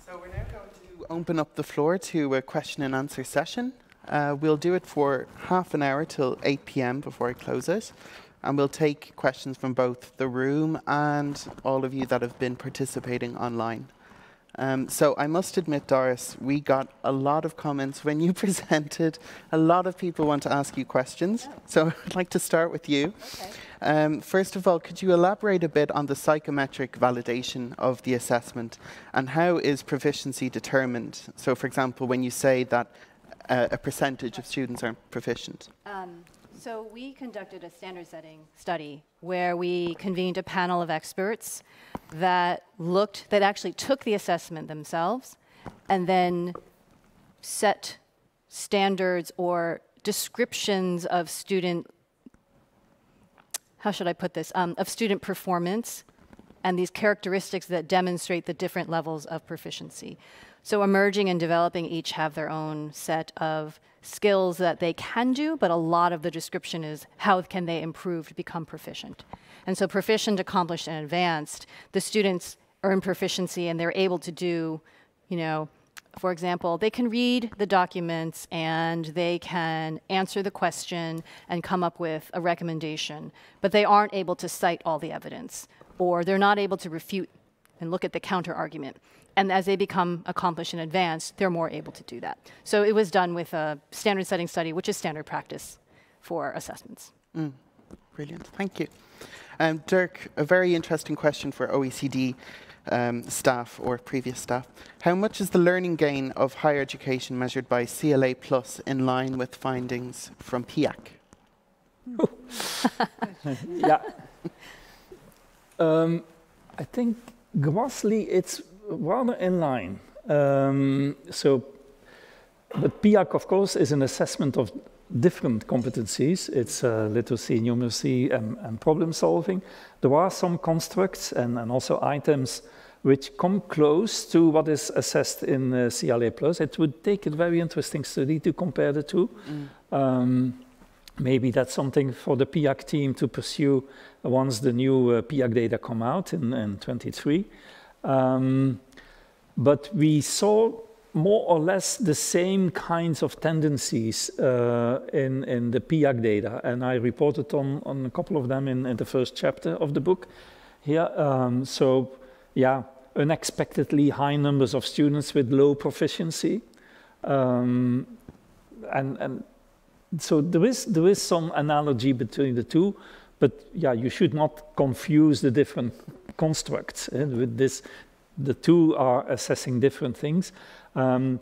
So we're now going to open up the floor to a question and answer session. Uh, we'll do it for half an hour till 8 p.m. before I close it and we'll take questions from both the room and all of you that have been participating online. Um, so I must admit, Doris, we got a lot of comments when you presented. A lot of people want to ask you questions. Yeah. So I'd like to start with you. Okay. Um, first of all, could you elaborate a bit on the psychometric validation of the assessment and how is proficiency determined? So, for example, when you say that uh, a percentage of students aren't proficient. Um, so we conducted a standard setting study where we convened a panel of experts that looked, that actually took the assessment themselves and then set standards or descriptions of student, how should I put this, um, of student performance and these characteristics that demonstrate the different levels of proficiency. So emerging and developing each have their own set of skills that they can do, but a lot of the description is how can they improve to become proficient. And so proficient, accomplished, and advanced, the students earn proficiency and they're able to do, you know, for example, they can read the documents and they can answer the question and come up with a recommendation, but they aren't able to cite all the evidence, or they're not able to refute and look at the counter argument. And as they become accomplished and advanced, they're more able to do that. So it was done with a standard setting study, which is standard practice for assessments. Mm. Brilliant, thank you. Um, Dirk, a very interesting question for OECD um, staff or previous staff. How much is the learning gain of higher education measured by CLA Plus in line with findings from PIAAC? yeah. Um, I think grossly it's rather in line. Um, so, but PIAAC, of course, is an assessment of different competencies. It's uh, literacy, numeracy, and, and, problem solving. There are some constructs and, and, also items which come close to what is assessed in uh, CLA+. It would take a very interesting study to compare the two. Mm. Um, maybe that's something for the PIAAC team to pursue once the new uh, PIAAC data come out in, in 23. Um, but we saw more or less the same kinds of tendencies uh, in, in the PIAAC data, and I reported on, on a couple of them in, in the first chapter of the book here. Um, so, yeah, unexpectedly high numbers of students with low proficiency. Um, and, and so there is, there is some analogy between the two, but yeah, you should not confuse the different constructs. Eh? With this, the two are assessing different things. Um,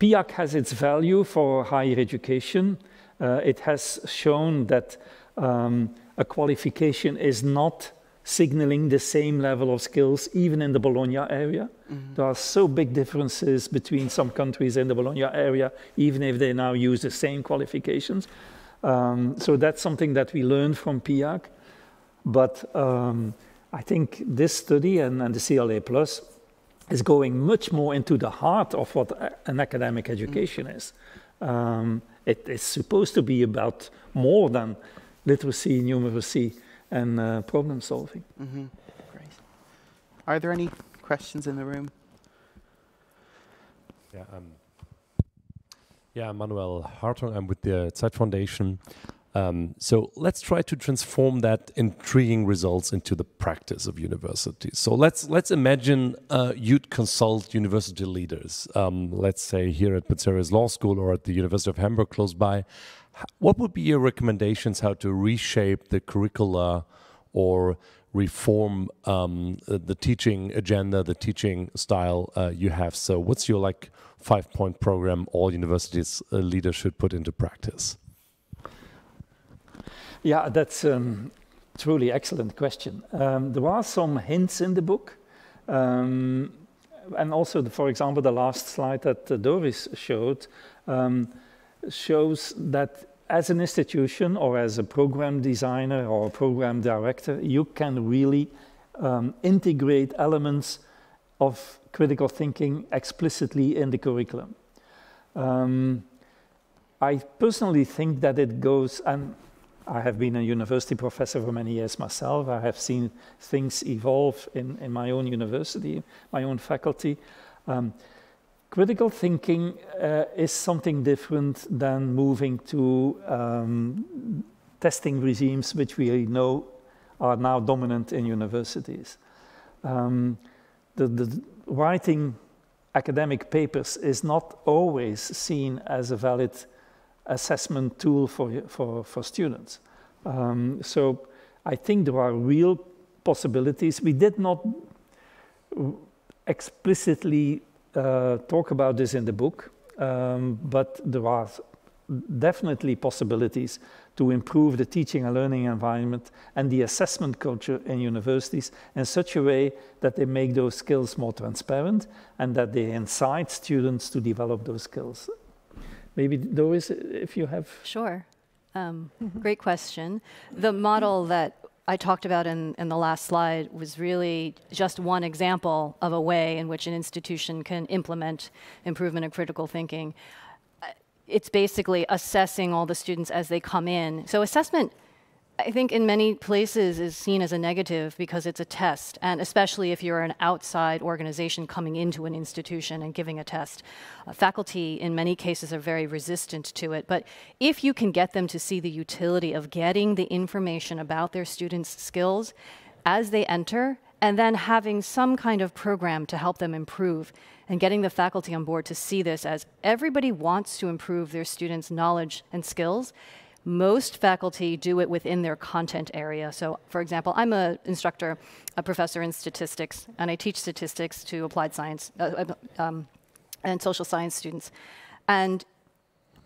PIAAC has its value for higher education. Uh, it has shown that um, a qualification is not signaling the same level of skills even in the Bologna area. Mm-hmm. There are so big differences between some countries in the Bologna area, even if they now use the same qualifications. Um, so that's something that we learned from PIAAC. But um, I think this study and, and the CLA Plus is going much more into the heart of what an academic education mm. is. Um, it is supposed to be about more than literacy, numeracy, and uh, problem solving. Mm-hmm. Great. Are there any questions in the room? Yeah, um, yeah, Manuel Hartung. I'm with the Zeit Foundation. Um, so let's try to transform that intriguing results into the practice of universities. So let's let's imagine uh, you'd consult university leaders. Um, let's say here at Bucerius Law School or at the University of Hamburg, close by. What would be your recommendations how to reshape the curricula or reform um, the teaching agenda, the teaching style uh, you have? So what's your like five point program all universities uh, leaders should put into practice? Yeah, that's um, truly excellent question. Um, there are some hints in the book. Um, and also, the, for example, the last slide that uh, Doris showed um, shows that as an institution or as a program designer or a program director, you can really um, integrate elements of critical thinking explicitly in the curriculum. Um, I personally think that it goes, and I have been a university professor for many years myself. I have seen things evolve in, in my own university, my own faculty. Um, critical thinking uh, is something different than moving to um, testing regimes, which we know are now dominant in universities. Um, the, the writing academic papers is not always seen as a valid assessment tool for, for, for students. Um, so I think there are real possibilities. We did not explicitly uh, talk about this in the book, um, but there are definitely possibilities to improve the teaching and learning environment and the assessment culture in universities in such a way that they make those skills more transparent and that they incite students to develop those skills. Maybe Doris, if you have. Sure. Um, great question. The model that I talked about in, in the last slide was really just one example of a way in which an institution can implement improvement in critical thinking. Uh, it's basically assessing all the students as they come in. So assessment I think in many places is seen as a negative because it's a test, and especially if you're an outside organization coming into an institution and giving a test. Uh, faculty, in many cases, are very resistant to it, but if you can get them to see the utility of getting the information about their students' skills as they enter, and then having some kind of program to help them improve, and getting the faculty on board to see this as everybody wants to improve their students' knowledge and skills most faculty do it within their content area. So, for example, I'm an instructor, a professor in statistics, and I teach statistics to applied science uh, uh, um, and social science students. And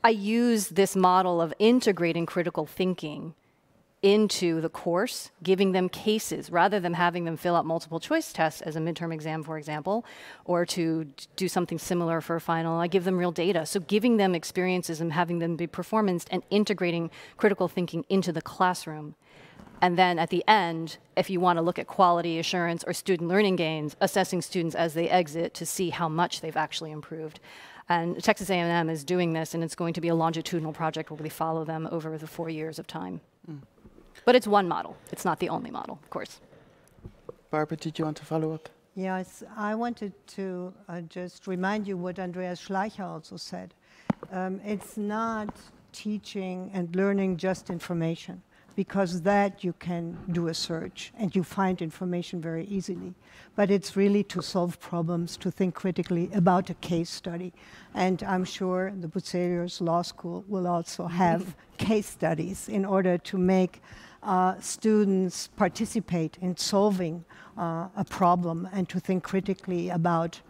I use this model of integrating critical thinking into the course, giving them cases rather than having them fill out multiple choice tests as a midterm exam, for example, or to do something similar for a final. I give them real data. So giving them experiences and having them be performance and integrating critical thinking into the classroom. And then at the end, if you want to look at quality assurance or student learning gains, assessing students as they exit to see how much they've actually improved. And Texas A&M is doing this, and it's going to be a longitudinal project where we follow them over the four years of time. Mm. But it's one model. It's not the only model, of course. Barbara, did you want to follow up? Yes, I wanted to uh, just remind you what Andreas Schleicher also said. Um, it's not teaching and learning just information because that you can do a search and you find information very easily. But it's really to solve problems, to think critically about a case study. And I'm sure the Bucerius Law School will also have case studies in order to make uh, students participate in solving uh, a problem and to think critically about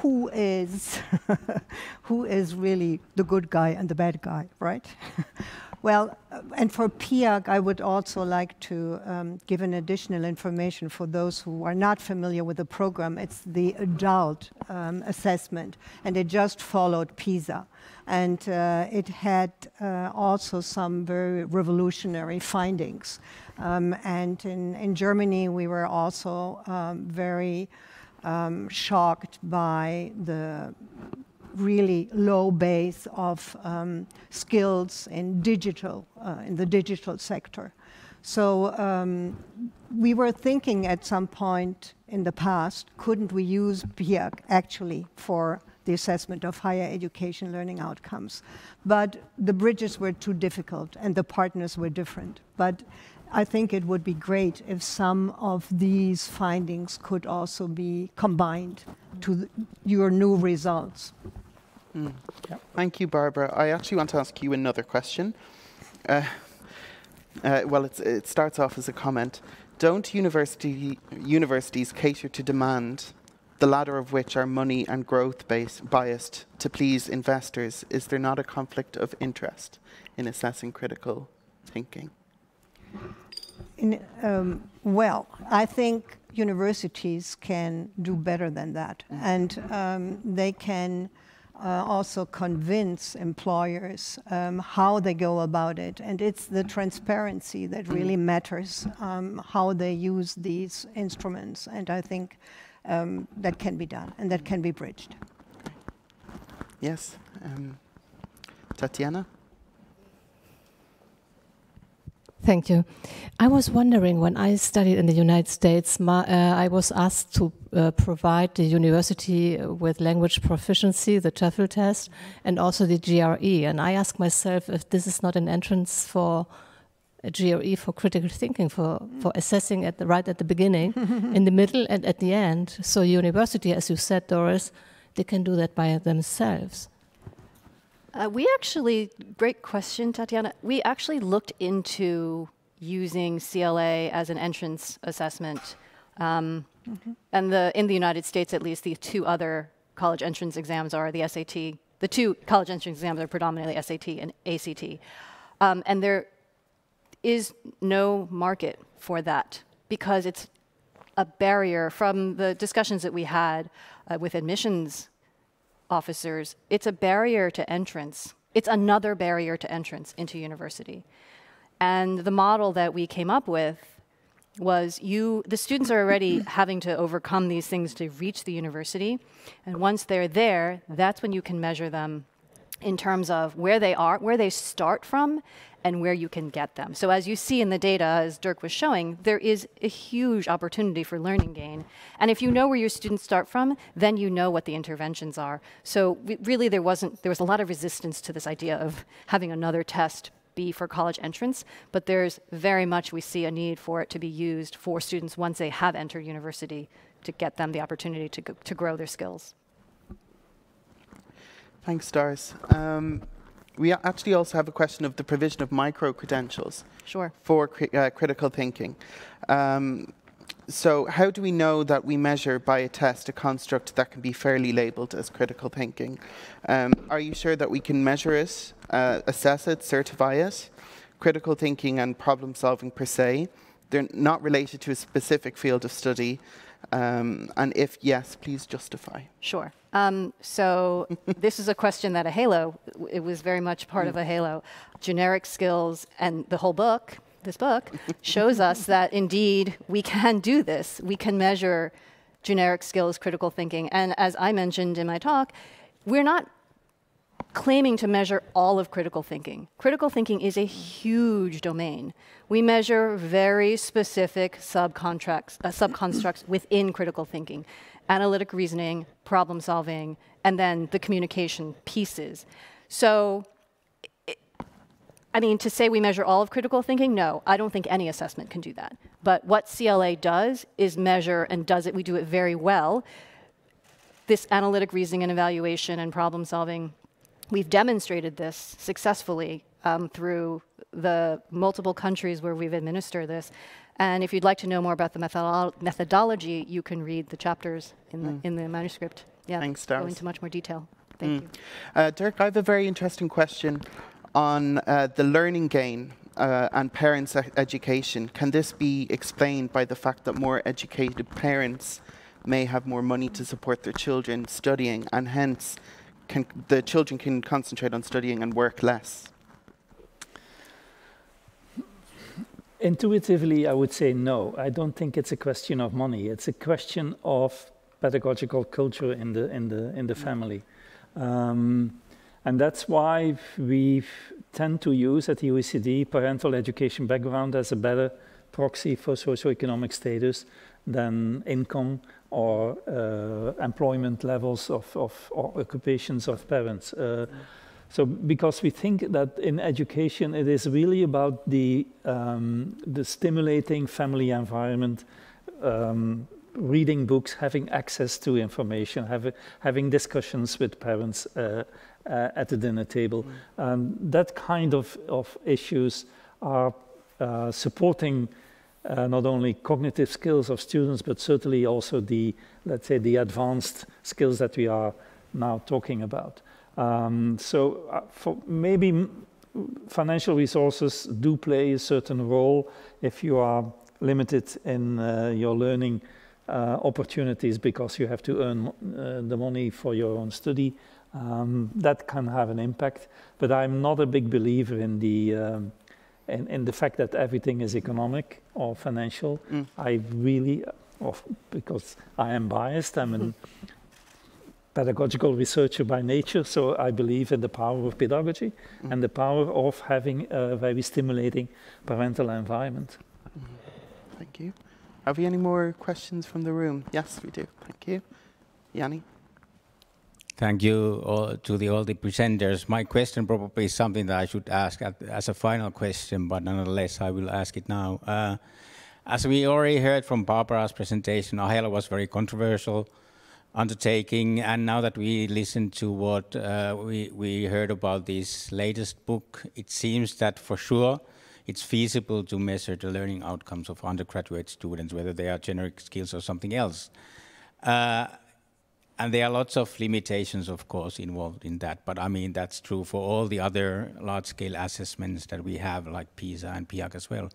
who is who is really the good guy and the bad guy, right? well, uh, and for PIAAC, I would also like to um, give an additional information for those who are not familiar with the program. It's the adult um, assessment, and it just followed PISA and uh, it had uh, also some very revolutionary findings. Um, and in, in Germany, we were also um, very um, shocked by the really low base of um, skills in digital, uh, in the digital sector. So um, we were thinking at some point in the past, couldn't we use PIAAC actually for the assessment of higher education learning outcomes. But the bridges were too difficult and the partners were different. But I think it would be great if some of these findings could also be combined to your new results. Mm. Thank you, Barbara. I actually want to ask you another question. Uh, uh, well, it starts off as a comment. Don't university, universities cater to demand the latter of which are money and growth based, biased to please investors, is there not a conflict of interest in assessing critical thinking? Um, well, I think universities can do better than that, and um, they can uh, also convince employers um, how they go about it. And it's the transparency that really matters, um, how they use these instruments. And I think um, that can be done and that can be bridged. Yes. Um, Tatjana? Thank you. I was wondering when I studied in the United States, my, uh, I was asked to uh, provide the university with language proficiency, the TOEFL test, and also the GRE. And I asked myself if this is not an entrance for a GRE for critical thinking, for, for assessing at the right at the beginning, in the middle, and at the end. So university, as you said, Doris, they can do that by themselves. Uh, we actually, great question, Tatjana. We actually looked into using CLA as an entrance assessment. Um, mm-hmm. And the, in the United States, at least, the two other college entrance exams are the SAT. The two college entrance exams are predominantly SAT and ACT. Um, and they're no market for that because it's a barrier from the discussions that we had uh, with admissions officers. It's a barrier to entrance. It's another barrier to entrance into university. And the model that we came up with was you the students are already having to overcome these things to reach the university and once they're there that's when you can measure them in terms of where they are, where they start from, and where you can get them. So as you see in the data, as Dirk was showing, there is a huge opportunity for learning gain. And if you know where your students start from, then you know what the interventions are. So really there wasn't, there was a lot of resistance to this idea of having another test be for college entrance, but there's very much we see a need for it to be used for students once they have entered university to get them the opportunity to, to grow their skills. Thanks, Doris. Um, we actually also have a question of the provision of micro credentials sure. for cri uh, critical thinking. Um, so how do we know that we measure by a test a construct that can be fairly labeled as critical thinking? Um, are you sure that we can measure it, uh, assess it, certify it? Critical thinking and problem solving per se, they're not related to a specific field of study. Um, and if yes, please justify. Sure. Um, so this is a question that AHELO, it was very much part mm. of AHELO. Generic skills and the whole book this book shows us that indeed we can do this. We can measure generic skills, critical thinking. And as I mentioned in my talk, we're not claiming to measure all of critical thinking. Critical thinking is a huge domain. We measure very specific subcontracts, uh, subconstructs within critical thinking, analytic reasoning, problem solving, and then the communication pieces. So I mean, to say we measure all of critical thinking, no, I don't think any assessment can do that. But what CLA does is measure and does it, we do it very well, this analytic reasoning and evaluation and problem solving. We've demonstrated this successfully um, through the multiple countries where we've administered this. And if you'd like to know more about the methodolo methodology, you can read the chapters in, mm. the, in the manuscript. Yeah, Thanks, Go into much more detail. Thank mm. you. Uh, Dirk, I have a very interesting question on uh, the learning gain uh, and parents' education. Can this be explained by the fact that more educated parents may have more money to support their children studying, and hence can, the children can concentrate on studying and work less? Intuitively, I would say no. I don't think it's a question of money. It's a question of pedagogical culture in the in the in the family. Um, and that's why we tend to use at the OECD parental education background as a better proxy for socioeconomic status than income or uh, employment levels of, of or occupations of parents. Uh, so because we think that in education it is really about the, um, the stimulating family environment, um, reading books, having access to information, have, having discussions with parents, uh, uh, at the dinner table. Mm. Um, that kind of, of issues are uh, supporting uh, not only cognitive skills of students, but certainly also the, let's say, the advanced skills that we are now talking about. Um, so uh, for maybe financial resources do play a certain role if you are limited in uh, your learning uh, opportunities because you have to earn uh, the money for your own study um, that can have an impact. But I'm not a big believer in the um, in, in, the fact that everything is economic or financial. Mm. I really, of, because I am biased, I'm a pedagogical researcher by nature, so I believe in the power of pedagogy mm. and the power of having a very stimulating parental environment. Mm. Thank you. Have we any more questions from the room? Yes, we do. Thank you. Yanni? Thank you all, to the, all the presenters. My question probably is something that I should ask at, as a final question, but nonetheless, I will ask it now. Uh, as we already heard from Barbara's presentation, AHELO was very controversial undertaking, and now that we listened to what uh, we, we heard about this latest book, it seems that for sure it's feasible to measure the learning outcomes of undergraduate students, whether they are generic skills or something else. Uh, and there are lots of limitations, of course, involved in that. But I mean, that's true for all the other large scale assessments that we have, like PISA and PIAAC as well.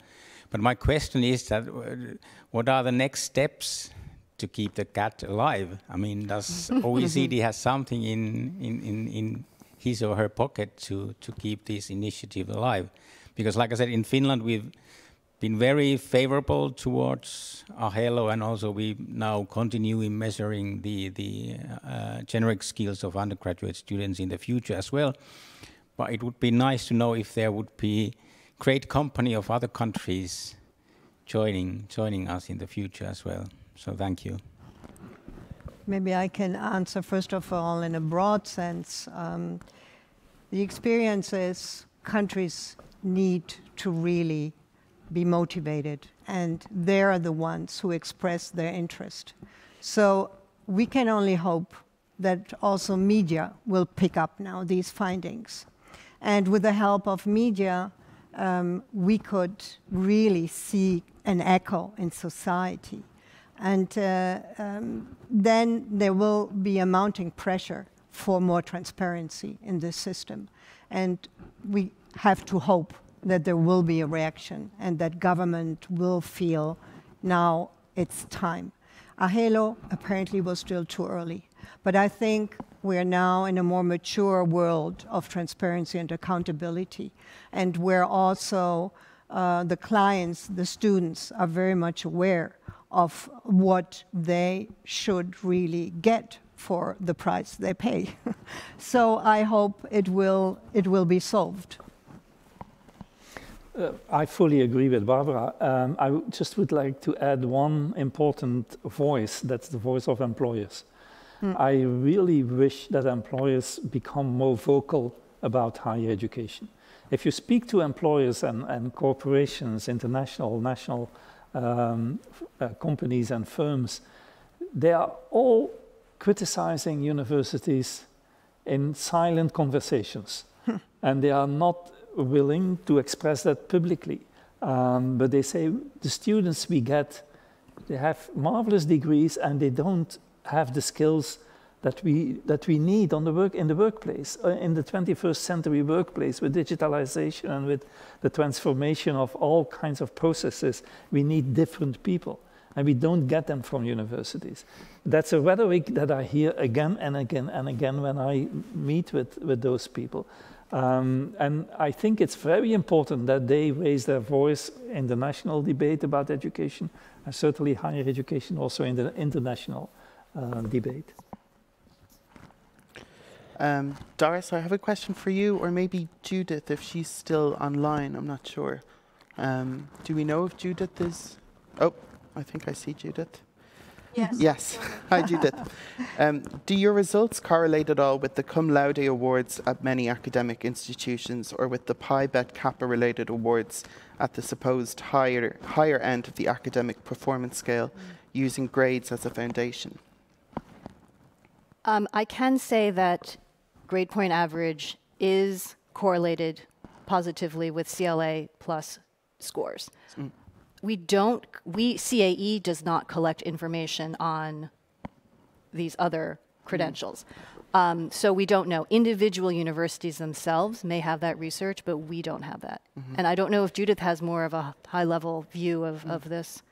But my question is that uh, what are the next steps to keep the cat alive? I mean, does OECD has something in, in, in, in his or her pocket to, to keep this initiative alive? Because, like I said, in Finland, we've been very favorable towards AHELO, and also we now continue in measuring the the uh, generic skills of undergraduate students in the future as well. But it would be nice to know if there would be great company of other countries joining joining us in the future as well. So thank you. Maybe I can answer first of all in a broad sense. Um, the experience is countries need to really be motivated, and they're the ones who express their interest. So we can only hope that also media will pick up now these findings. And with the help of media, um, we could really see an echo in society. And uh, um, then there will be a mounting pressure for more transparency in this system. And we have to hope that there will be a reaction and that government will feel now it's time. AHELO apparently was still too early, but I think we are now in a more mature world of transparency and accountability, and where also uh, the clients, the students, are very much aware of what they should really get for the price they pay. so I hope it will, it will be solved. Uh, I fully agree with Barbara. Um, I just would like to add one important voice that's the voice of employers. Mm. I really wish that employers become more vocal about higher education. If you speak to employers and, and corporations, international, national um, uh, companies, and firms, they are all criticizing universities in silent conversations. and they are not willing to express that publicly. Um, but they say the students we get, they have marvelous degrees and they don't have the skills that we that we need on the work in the workplace uh, in the 21st century workplace with digitalization and with the transformation of all kinds of processes. We need different people and we don't get them from universities. That's a rhetoric that i hear again and again and again when i meet with with those people um, and I think it's very important that they raise their voice in the national debate about education, and certainly higher education also in the international uh, debate. Um, Doris, I have a question for you, or maybe Judith, if she's still online. I'm not sure. Um, do we know if Judith is? Oh, I think I see Judith. Yes. Yes. Hi, Judith. Um, do your results correlate at all with the cum laude awards at many academic institutions or with the Phi Beta Kappa related awards at the supposed higher, higher end of the academic performance scale mm. using grades as a foundation? Um, I can say that grade point average is correlated positively with CLA plus scores. Mm we don't, we, CAE does not collect information on these other credentials. Um, so we don't know. Individual universities themselves may have that research, but we don't have that. Mm-hmm. And I don't know if Judith has more of a high level view of, mm. of this.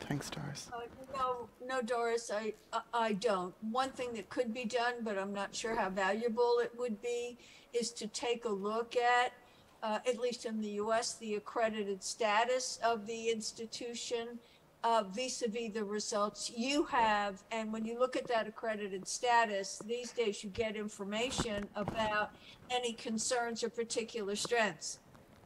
Thanks, Doris. Uh, no, no, Doris, I, I don't. One thing that could be done, but I'm not sure how valuable it would be, is to take a look at uh, at least in the US, the accredited status of the institution uh, vis-a-vis the results you have. And when you look at that accredited status, these days you get information about any concerns or particular strengths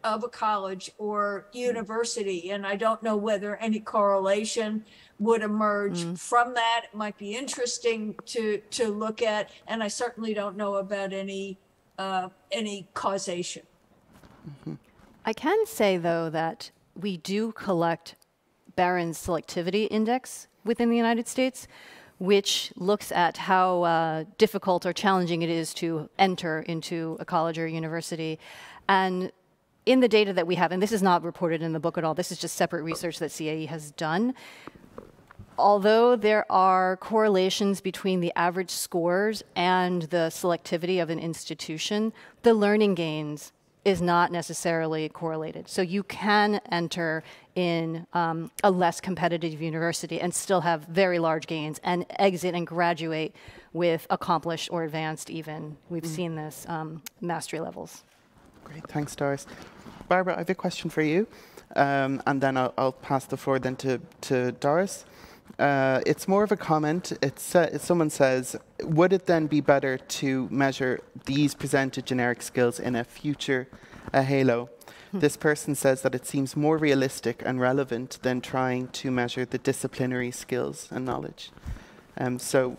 of a college or university. And I don't know whether any correlation would emerge mm. from that. It might be interesting to to look at, and I certainly don't know about any uh, any causation. Mm-hmm. I can say, though, that we do collect Barron's Selectivity Index within the United States, which looks at how uh, difficult or challenging it is to enter into a college or university. And in the data that we have, and this is not reported in the book at all, this is just separate research that CAE has done. Although there are correlations between the average scores and the selectivity of an institution, the learning gains is not necessarily correlated. So you can enter in um, a less competitive university and still have very large gains and exit and graduate with accomplished or advanced even. We've mm. seen this um, mastery levels. Great, thanks Doris. Barbara, I have a question for you. um, and then I'll, I'll, pass the floor then to, to Doris. Uh, it's more of a comment. It's, uh, someone says, would it then be better to measure these presented generic skills in a future AHELO? Hmm. This person says that it seems more realistic and relevant than trying to measure the disciplinary skills and knowledge. Um, so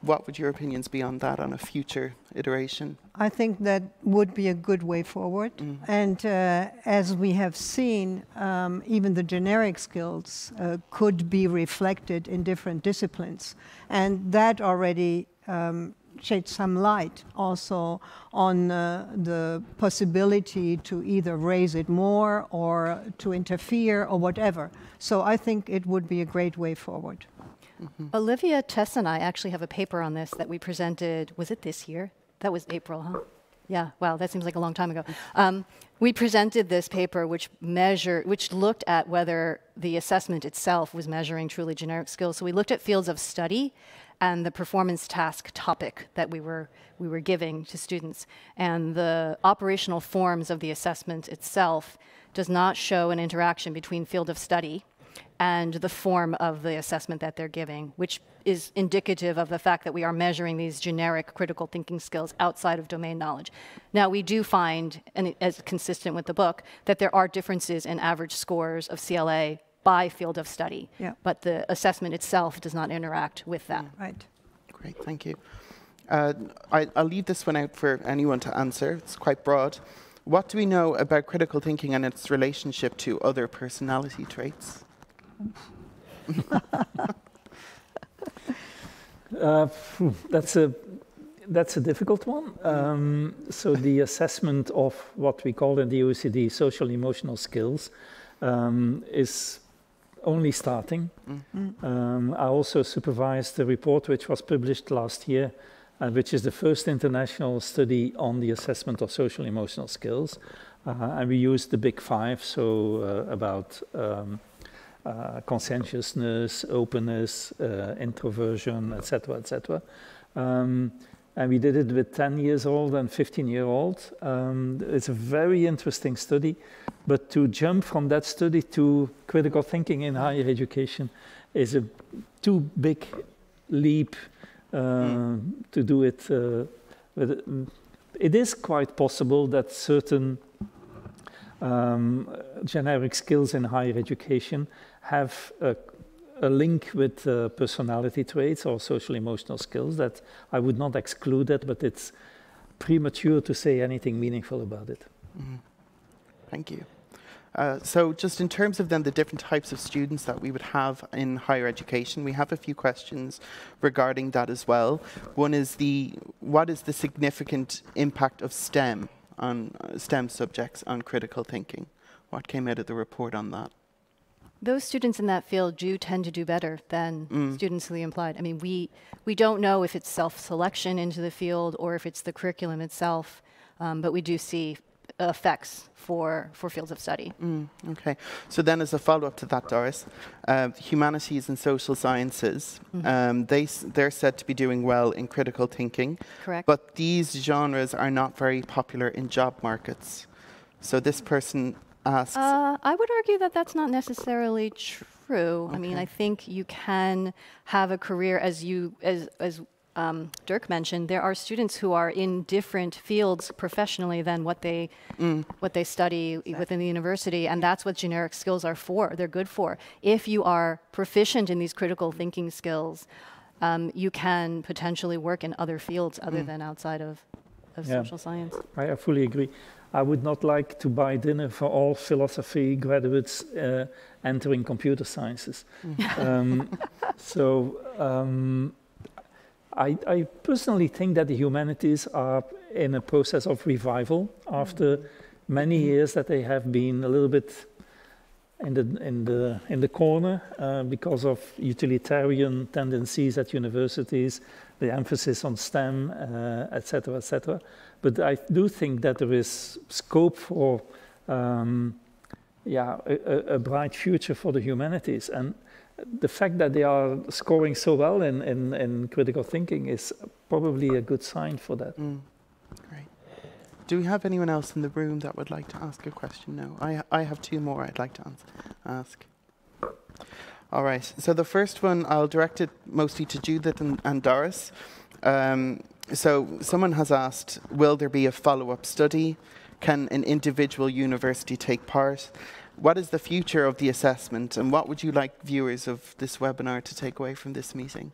what would your opinions be on that on a future iteration? I think that would be a good way forward. Mm. And uh, as we have seen, um, even the generic skills uh, could be reflected in different disciplines. And that already um, sheds some light also on uh, the possibility to either raise it more or to interfere or whatever. So I think it would be a great way forward. Mm-hmm. Olivia Tess and I actually have a paper on this that we presented. Was it this year? That was April, huh? Yeah. Wow, that seems like a long time ago. Um, we presented this paper, which measure, which looked at whether the assessment itself was measuring truly generic skills. So we looked at fields of study and the performance task topic that we were we were giving to students, and the operational forms of the assessment itself does not show an interaction between field of study and the form of the assessment that they're giving, which is indicative of the fact that we are measuring these generic critical thinking skills outside of domain knowledge. Now, we do find, and as consistent with the book, that there are differences in average scores of CLA by field of study, yeah. but the assessment itself does not interact with that. Yeah, right. Great, thank you. Uh, I, I'll leave this one out for anyone to answer. It's quite broad. What do we know about critical thinking and its relationship to other personality traits? Uh, that's a that's a difficult one. Um, so the assessment of what we call in the OECD social emotional skills um, is only starting. Mm-hmm. Um, I also supervised the report which was published last year, uh, which is the first international study on the assessment of social emotional skills. Uh, and we used the big five, so uh, about um, uh, conscientiousness, openness, uh, introversion, etc., etc. Um, and we did it with 10 years old and 15 year old. Um, it's a very interesting study, but to jump from that study to critical thinking in higher education is a too big leap uh, mm. to do it. Uh, with, it is quite possible that certain um, generic skills in higher education have a, a link with uh, personality traits or social emotional skills that I would not exclude that, but it's premature to say anything meaningful about it. Mm-hmm. Thank you. Uh, so just in terms of then the different types of students that we would have in higher education, we have a few questions regarding that as well. One is the, what is the significant impact of STEM on uh, STEM subjects on critical thinking? What came out of the report on that? those students in that field do tend to do better than mm. students who implied. I mean, we we don't know if it's self-selection into the field or if it's the curriculum itself, um, but we do see effects for for fields of study. Mm, okay. So then, as a follow-up to that, Doris, uh, humanities and social sciences, mm-hmm. um, they they're said to be doing well in critical thinking. Correct. But these genres are not very popular in job markets. So this person asks? Uh, I would argue that that's not necessarily true. Okay. I mean, I think you can have a career as you as as um, Dirk mentioned. There are students who are in different fields professionally than what they mm. what they study exactly. within the university, and that's what generic skills are for. They're good for. If you are proficient in these critical thinking skills, um, you can potentially work in other fields other mm. than outside of, of yeah. social science. I fully agree. I would not like to buy dinner for all philosophy graduates uh, entering computer sciences. Mm. um, so um, I, I, personally think that the humanities are in a process of revival after many years that they have been a little bit in the in the in the corner uh, because of utilitarian tendencies at universities, the emphasis on STEM, etc., uh, etc. Et but I do think that there is scope for um, yeah, a, a, bright future for the humanities. And the fact that they are scoring so well in, in, in critical thinking is probably a good sign for that. Mm. Great. Do we have anyone else in the room that would like to ask a question? No. I, I have two more I'd like to ans- ask. All right. So the first one, I'll direct it mostly to Judith and, and Doris. Um, so someone has asked, will there be a follow-up study? Can an individual university take part? What is the future of the assessment, and what would you like viewers of this webinar to take away from this meeting?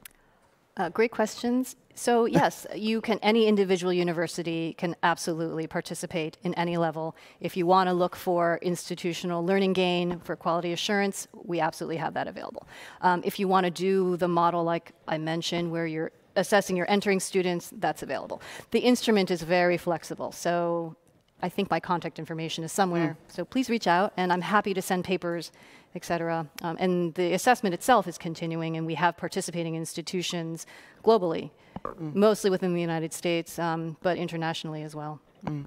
Uh, great questions. So yes, you can. Any individual university can absolutely participate in any level. If you want to look for institutional learning gain for quality assurance, we absolutely have that available. Um, if you want to do the model like I mentioned, where you're assessing your entering students, that's available. The instrument is very flexible. So I think my contact information is somewhere. Mm. So please reach out, and I'm happy to send papers, et cetera. Um, and the assessment itself is continuing, and we have participating institutions globally, mm. mostly within the United States, um, but internationally as well. Mm.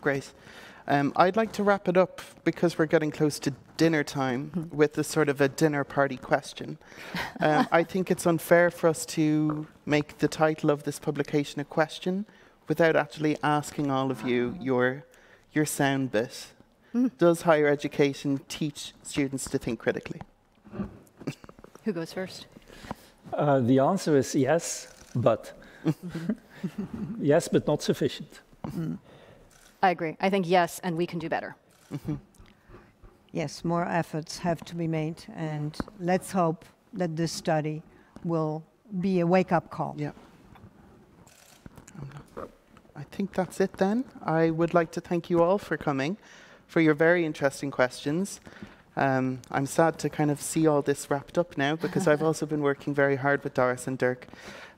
Great. Um, I'd like to wrap it up because we're getting close to dinner time mm-hmm. with a sort of a dinner party question. Um, I think it's unfair for us to make the title of this publication a question without actually asking all of you your, your sound bit. Mm. Does higher education teach students to think critically? Who goes first? Uh, the answer is yes, but yes, but not sufficient. Mm. I agree. I think yes, and we can do better. Mm-hmm. Yes, more efforts have to be made, and let's hope that this study will be a wake up call. Yeah. I think that's it then. I would like to thank you all for coming, for your very interesting questions. Um, I'm sad to kind of see all this wrapped up now because I've also been working very hard with Doris and Dirk.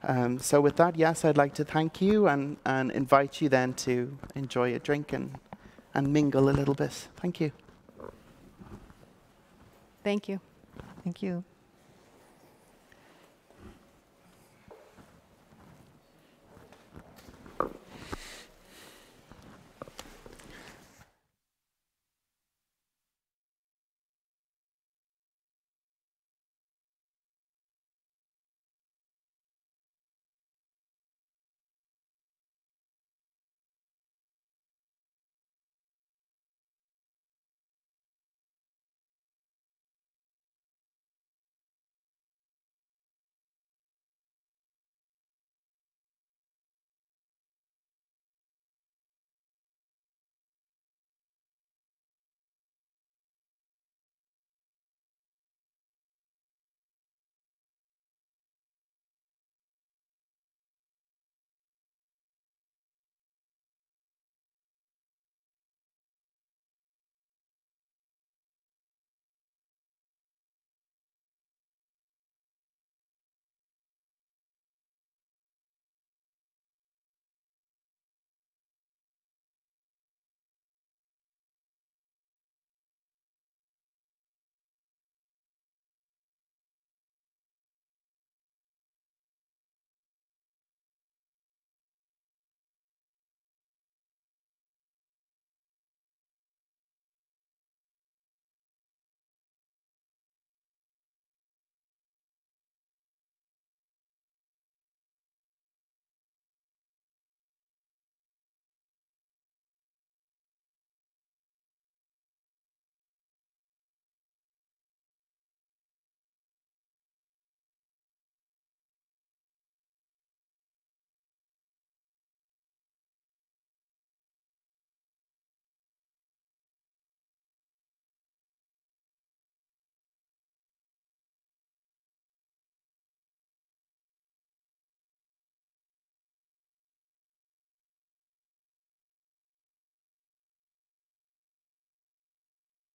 Um, so with that, yes, I'd like to thank you and, and invite you then to enjoy a drink and, and mingle a little bit. Thank you. Thank you. Thank you.